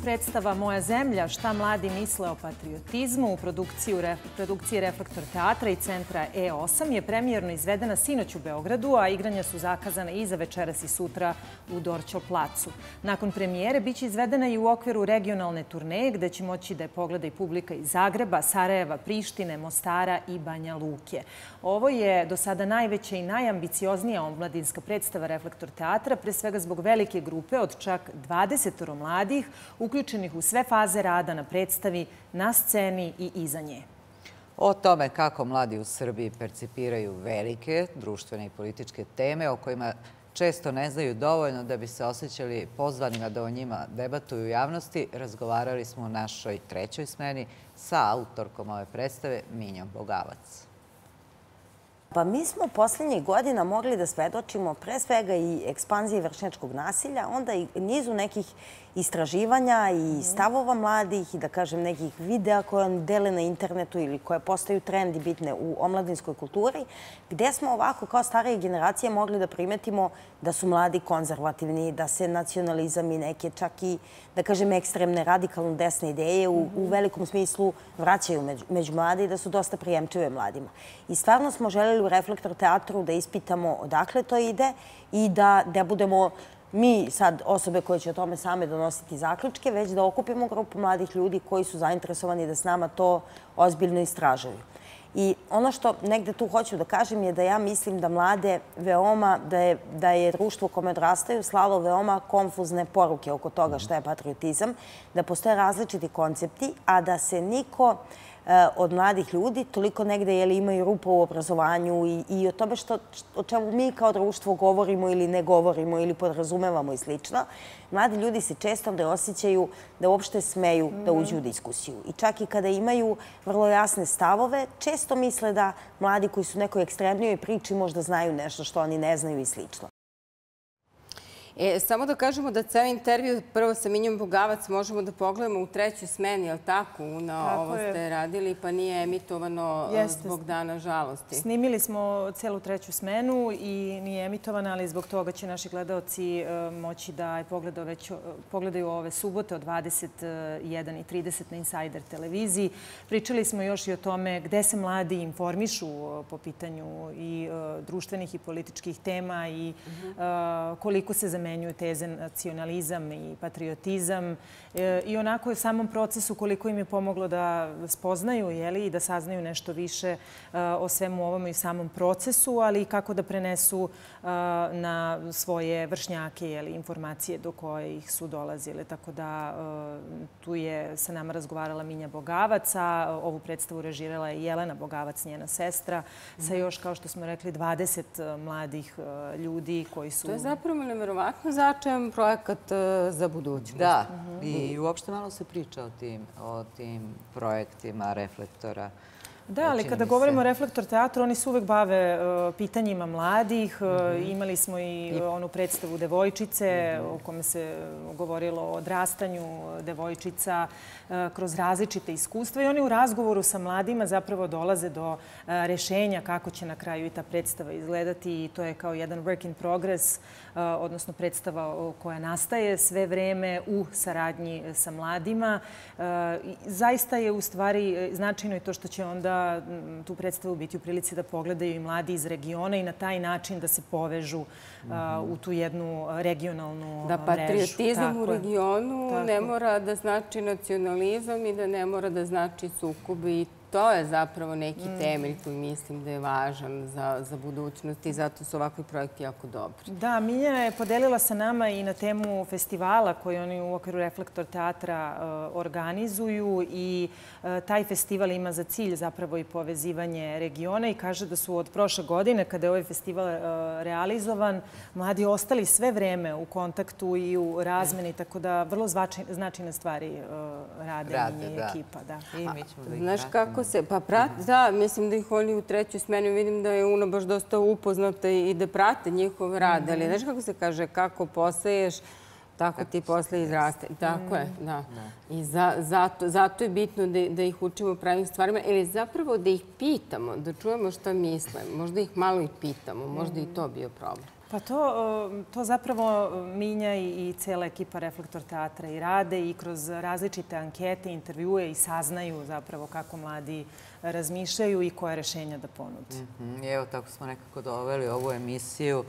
Predstava Moja zemlja, šta mladi misle o patriotizmu u produkciji, Reflektor teatra i centra E8 je premijerno izvedena sinoć u Beogradu, a igranja su zakazana i za večeras i sutra u Dorćol placu. Nakon premijere biće izvedena i u okviru regionalne turneje gde će moći da je pogleda i publika iz Zagreba, Sarajeva, Prištine, Mostara i Banja Luke. Ovo je do sada najveća i najambicioznija omladinska predstava Reflektor teatra, pre svega zbog velike grupe od čak 20 mladih, uključenih u sve faze rada na predstavi, na sceni i iza nje. O tome kako mladi u Srbiji percipiraju velike društvene i političke teme o kojima često ne znaju dovoljno da bi se osjećali pozvanima da o njima debatuju u javnosti, razgovarali smo u našoj trećoj smeni sa autorkom ove predstave Minjom Bogavac. Pa mi smo poslednjih godina mogli da svedočimo pre svega i ekspanziji vršnjačkog nasilja, onda i nizu nekih istraživanja i stavova mladih i da kažem nekih videa koje oni dele na internetu ili koje postaju trendi bitne u omladinskoj kulturi, gde smo ovako kao starije generacije mogli da primetimo da su mladi konzervativni, da se nacionalizam i neke čak i, da kažem, ekstremne, radikalno desne ideje u, u velikom smislu vraćaju među, među mlade i da su dosta prijemčive mladima. I stvarno smo želeli u Reflektor teatru da ispitamo odakle to ide i da, da budemo mi sad osobe koje će o tome same donositi zaključke, već da okupimo grupu mladih ljudi koji su zainteresovani da s nama to ozbiljno istražuju. I ono što negde tu hoću da kažem je da ja mislim da mlade veoma, da je, da je društvo kome odrastaju slalo veoma konfuzne poruke oko toga šta je patriotizam, da postoje različiti koncepti, a da se niko od mladih ljudi, toliko negde jeli, imaju rupa u obrazovanju i, i o tome što, o čemu mi kao društvo govorimo ili ne govorimo ili podrazumevamo i slično. Mladi ljudi se često ne osjećaju da uopšte smeju da mhm. uđu u diskusiju. I čak i kada imaju vrlo jasne stavove, često misle da mladi koji su nekoj ekstremnijoj priči možda znaju nešto što oni ne znaju i slično. E, samo da kažemo da ceo intervju prvo sa Minjom Bogavac možemo da pogledamo u trećoj smeni, je li tako? Na tako ovo ste radili, pa nije emitovano e, Jeste. zbog dana žalosti. Snimili smo celu treću smenu i nije emitovana, ali zbog toga će naši gledalci e, moći da pogledaju, već, e, pogledaju ove subote od 21 i 30 na Insider televiziji. Pričali smo još i o tome gde se mladi informišu po pitanju i društvenih i političkih tema i koliko se zamenjuju zamenjuju teze nacionalizam i patriotizam e, i onako je samom procesu koliko im je pomoglo da spoznaju jeli, i da saznaju nešto više e, o svemu ovom i samom procesu, ali i kako da prenesu na svoje vršnjake jeli, informacije do koje ih su dolazile. Tako da tu je sa nama razgovarala Minja Bogavac, a ovu predstavu režirala je Jelena Bogavac, njena sestra, sa mhm. još, kao što smo rekli, 20 mladih ljudi koji su... To je zapravo neverovatno nevjerovatno začajan projekat e, za budućnost. Da, i uopšte malo se priča o tim, o tim projektima reflektora. Da, ali kada govorimo o Reflektor teatru, oni se uvek bave uh, pitanjima mladih. Uh, imali smo i onu predstavu Devojčice, u kome se govorilo o odrastanju devojčica uh, kroz različite iskustva. I oni u razgovoru sa mladima zapravo dolaze do rešenja kako će na kraju i ta predstava izgledati. I to je kao jedan work in progress, odnosno predstava koja nastaje sve vreme u saradnji sa mladima. Zaista je u stvari značajno i to što će onda tu predstavu biti u prilici da pogledaju i mladi iz regiona i na taj način da se povežu u tu jednu regionalnu mrežu. Da patriotizam u regionu ne mora da znači nacionalizam i da ne mora da znači sukob i to je zapravo neki mm. temelj koji mislim da je važan za, za budućnost i zato su ovakvi projekti jako dobri. Da, Miljana je podelila sa nama i na temu festivala koji oni u okviru Reflektor teatra uh, organizuju i uh, taj festival ima za cilj zapravo i povezivanje regiona i kaže da su od prošle godine, kada je ovaj festival uh, realizovan, mladi ostali sve vreme u kontaktu i u razmeni, tako da vrlo značajne stvari rade, rade i ekipa. Da. I mi ćemo da ih Znaš kako se, pa prat, da, mislim da ih oni u trećoj smeni vidim da je Una baš dosta upoznata i da prate njihov rad. Ali, znaš kako se kaže, kako poseješ, tako ti posle izraste. Tako je, da. I zato, zato je bitno da, da ih učimo pravim stvarima, ili zapravo da ih pitamo, da čujemo šta misle. Možda ih malo i pitamo, možda i to bio problem. Pa to, to zapravo Minja i, i cela ekipa Reflektor teatra i rade i kroz različite ankete, intervjue i saznaju zapravo kako mladi razmišljaju i koje rešenja da ponude. Mm -hmm. Evo, tako smo nekako doveli ovu emisiju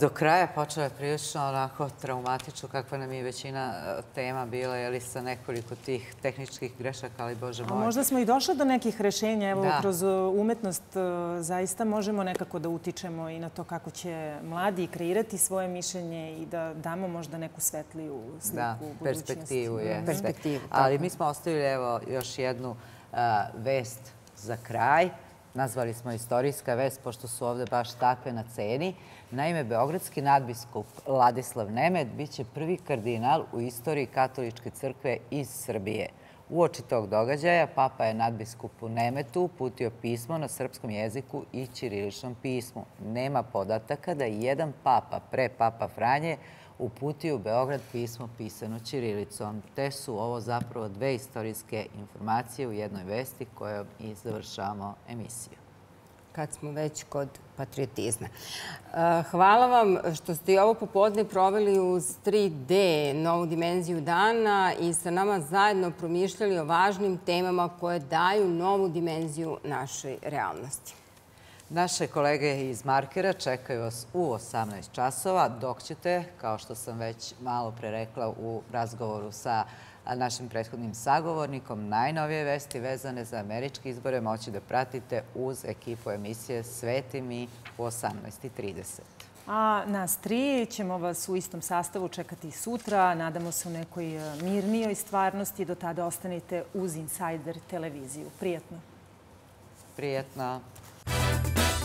do kraja počela je prilično onako traumatično kakva nam je većina e, tema bila, jeli sa nekoliko tih tehničkih grešaka, ali bože moj. A možda smo i došli do nekih rešenja. Evo, da. kroz e, umetnost e, zaista možemo nekako da utičemo i na to kako će mladi kreirati svoje mišljenje i da damo možda neku svetliju sliku da, budućnosti. Perspektivu je. Perspektivu. Ali mi smo ostavili evo još jednu uh, vest za kraj. Nazvali smo istorijska vest, pošto su ovde baš takve na ceni. Naime, beogradski nadbiskup Ladislav Nemet biće prvi kardinal u istoriji katoličke crkve iz Srbije. Uoči tog događaja, papa je nadbiskupu Nemetu uputio pismo na srpskom jeziku i ćiriličnom pismu. Nema podataka da je jedan papa pre papa Franje uputio u Beograd pismo pisano ćirilicom. Te su ovo zapravo dve istorijske informacije u jednoj vesti kojom i završavamo emisiju kad smo već kod patriotizma. Uh, hvala vam što ste i ovo popodne proveli uz 3D, novu dimenziju dana i sa nama zajedno promišljali o važnim temama koje daju novu dimenziju našoj realnosti. Naše kolege iz Markera čekaju vas u 18 časova, dok ćete, kao što sam već malo pre rekla u razgovoru sa našim prethodnim sagovornikom, najnovije vesti vezane za američke izbore moći da pratite uz ekipu emisije Sveti mi u 18.30. A nas tri ćemo vas u istom sastavu čekati sutra. Nadamo se u nekoj e, mirnijoj stvarnosti. Do tada ostanite uz Insider televiziju. Prijetno. Prijetno.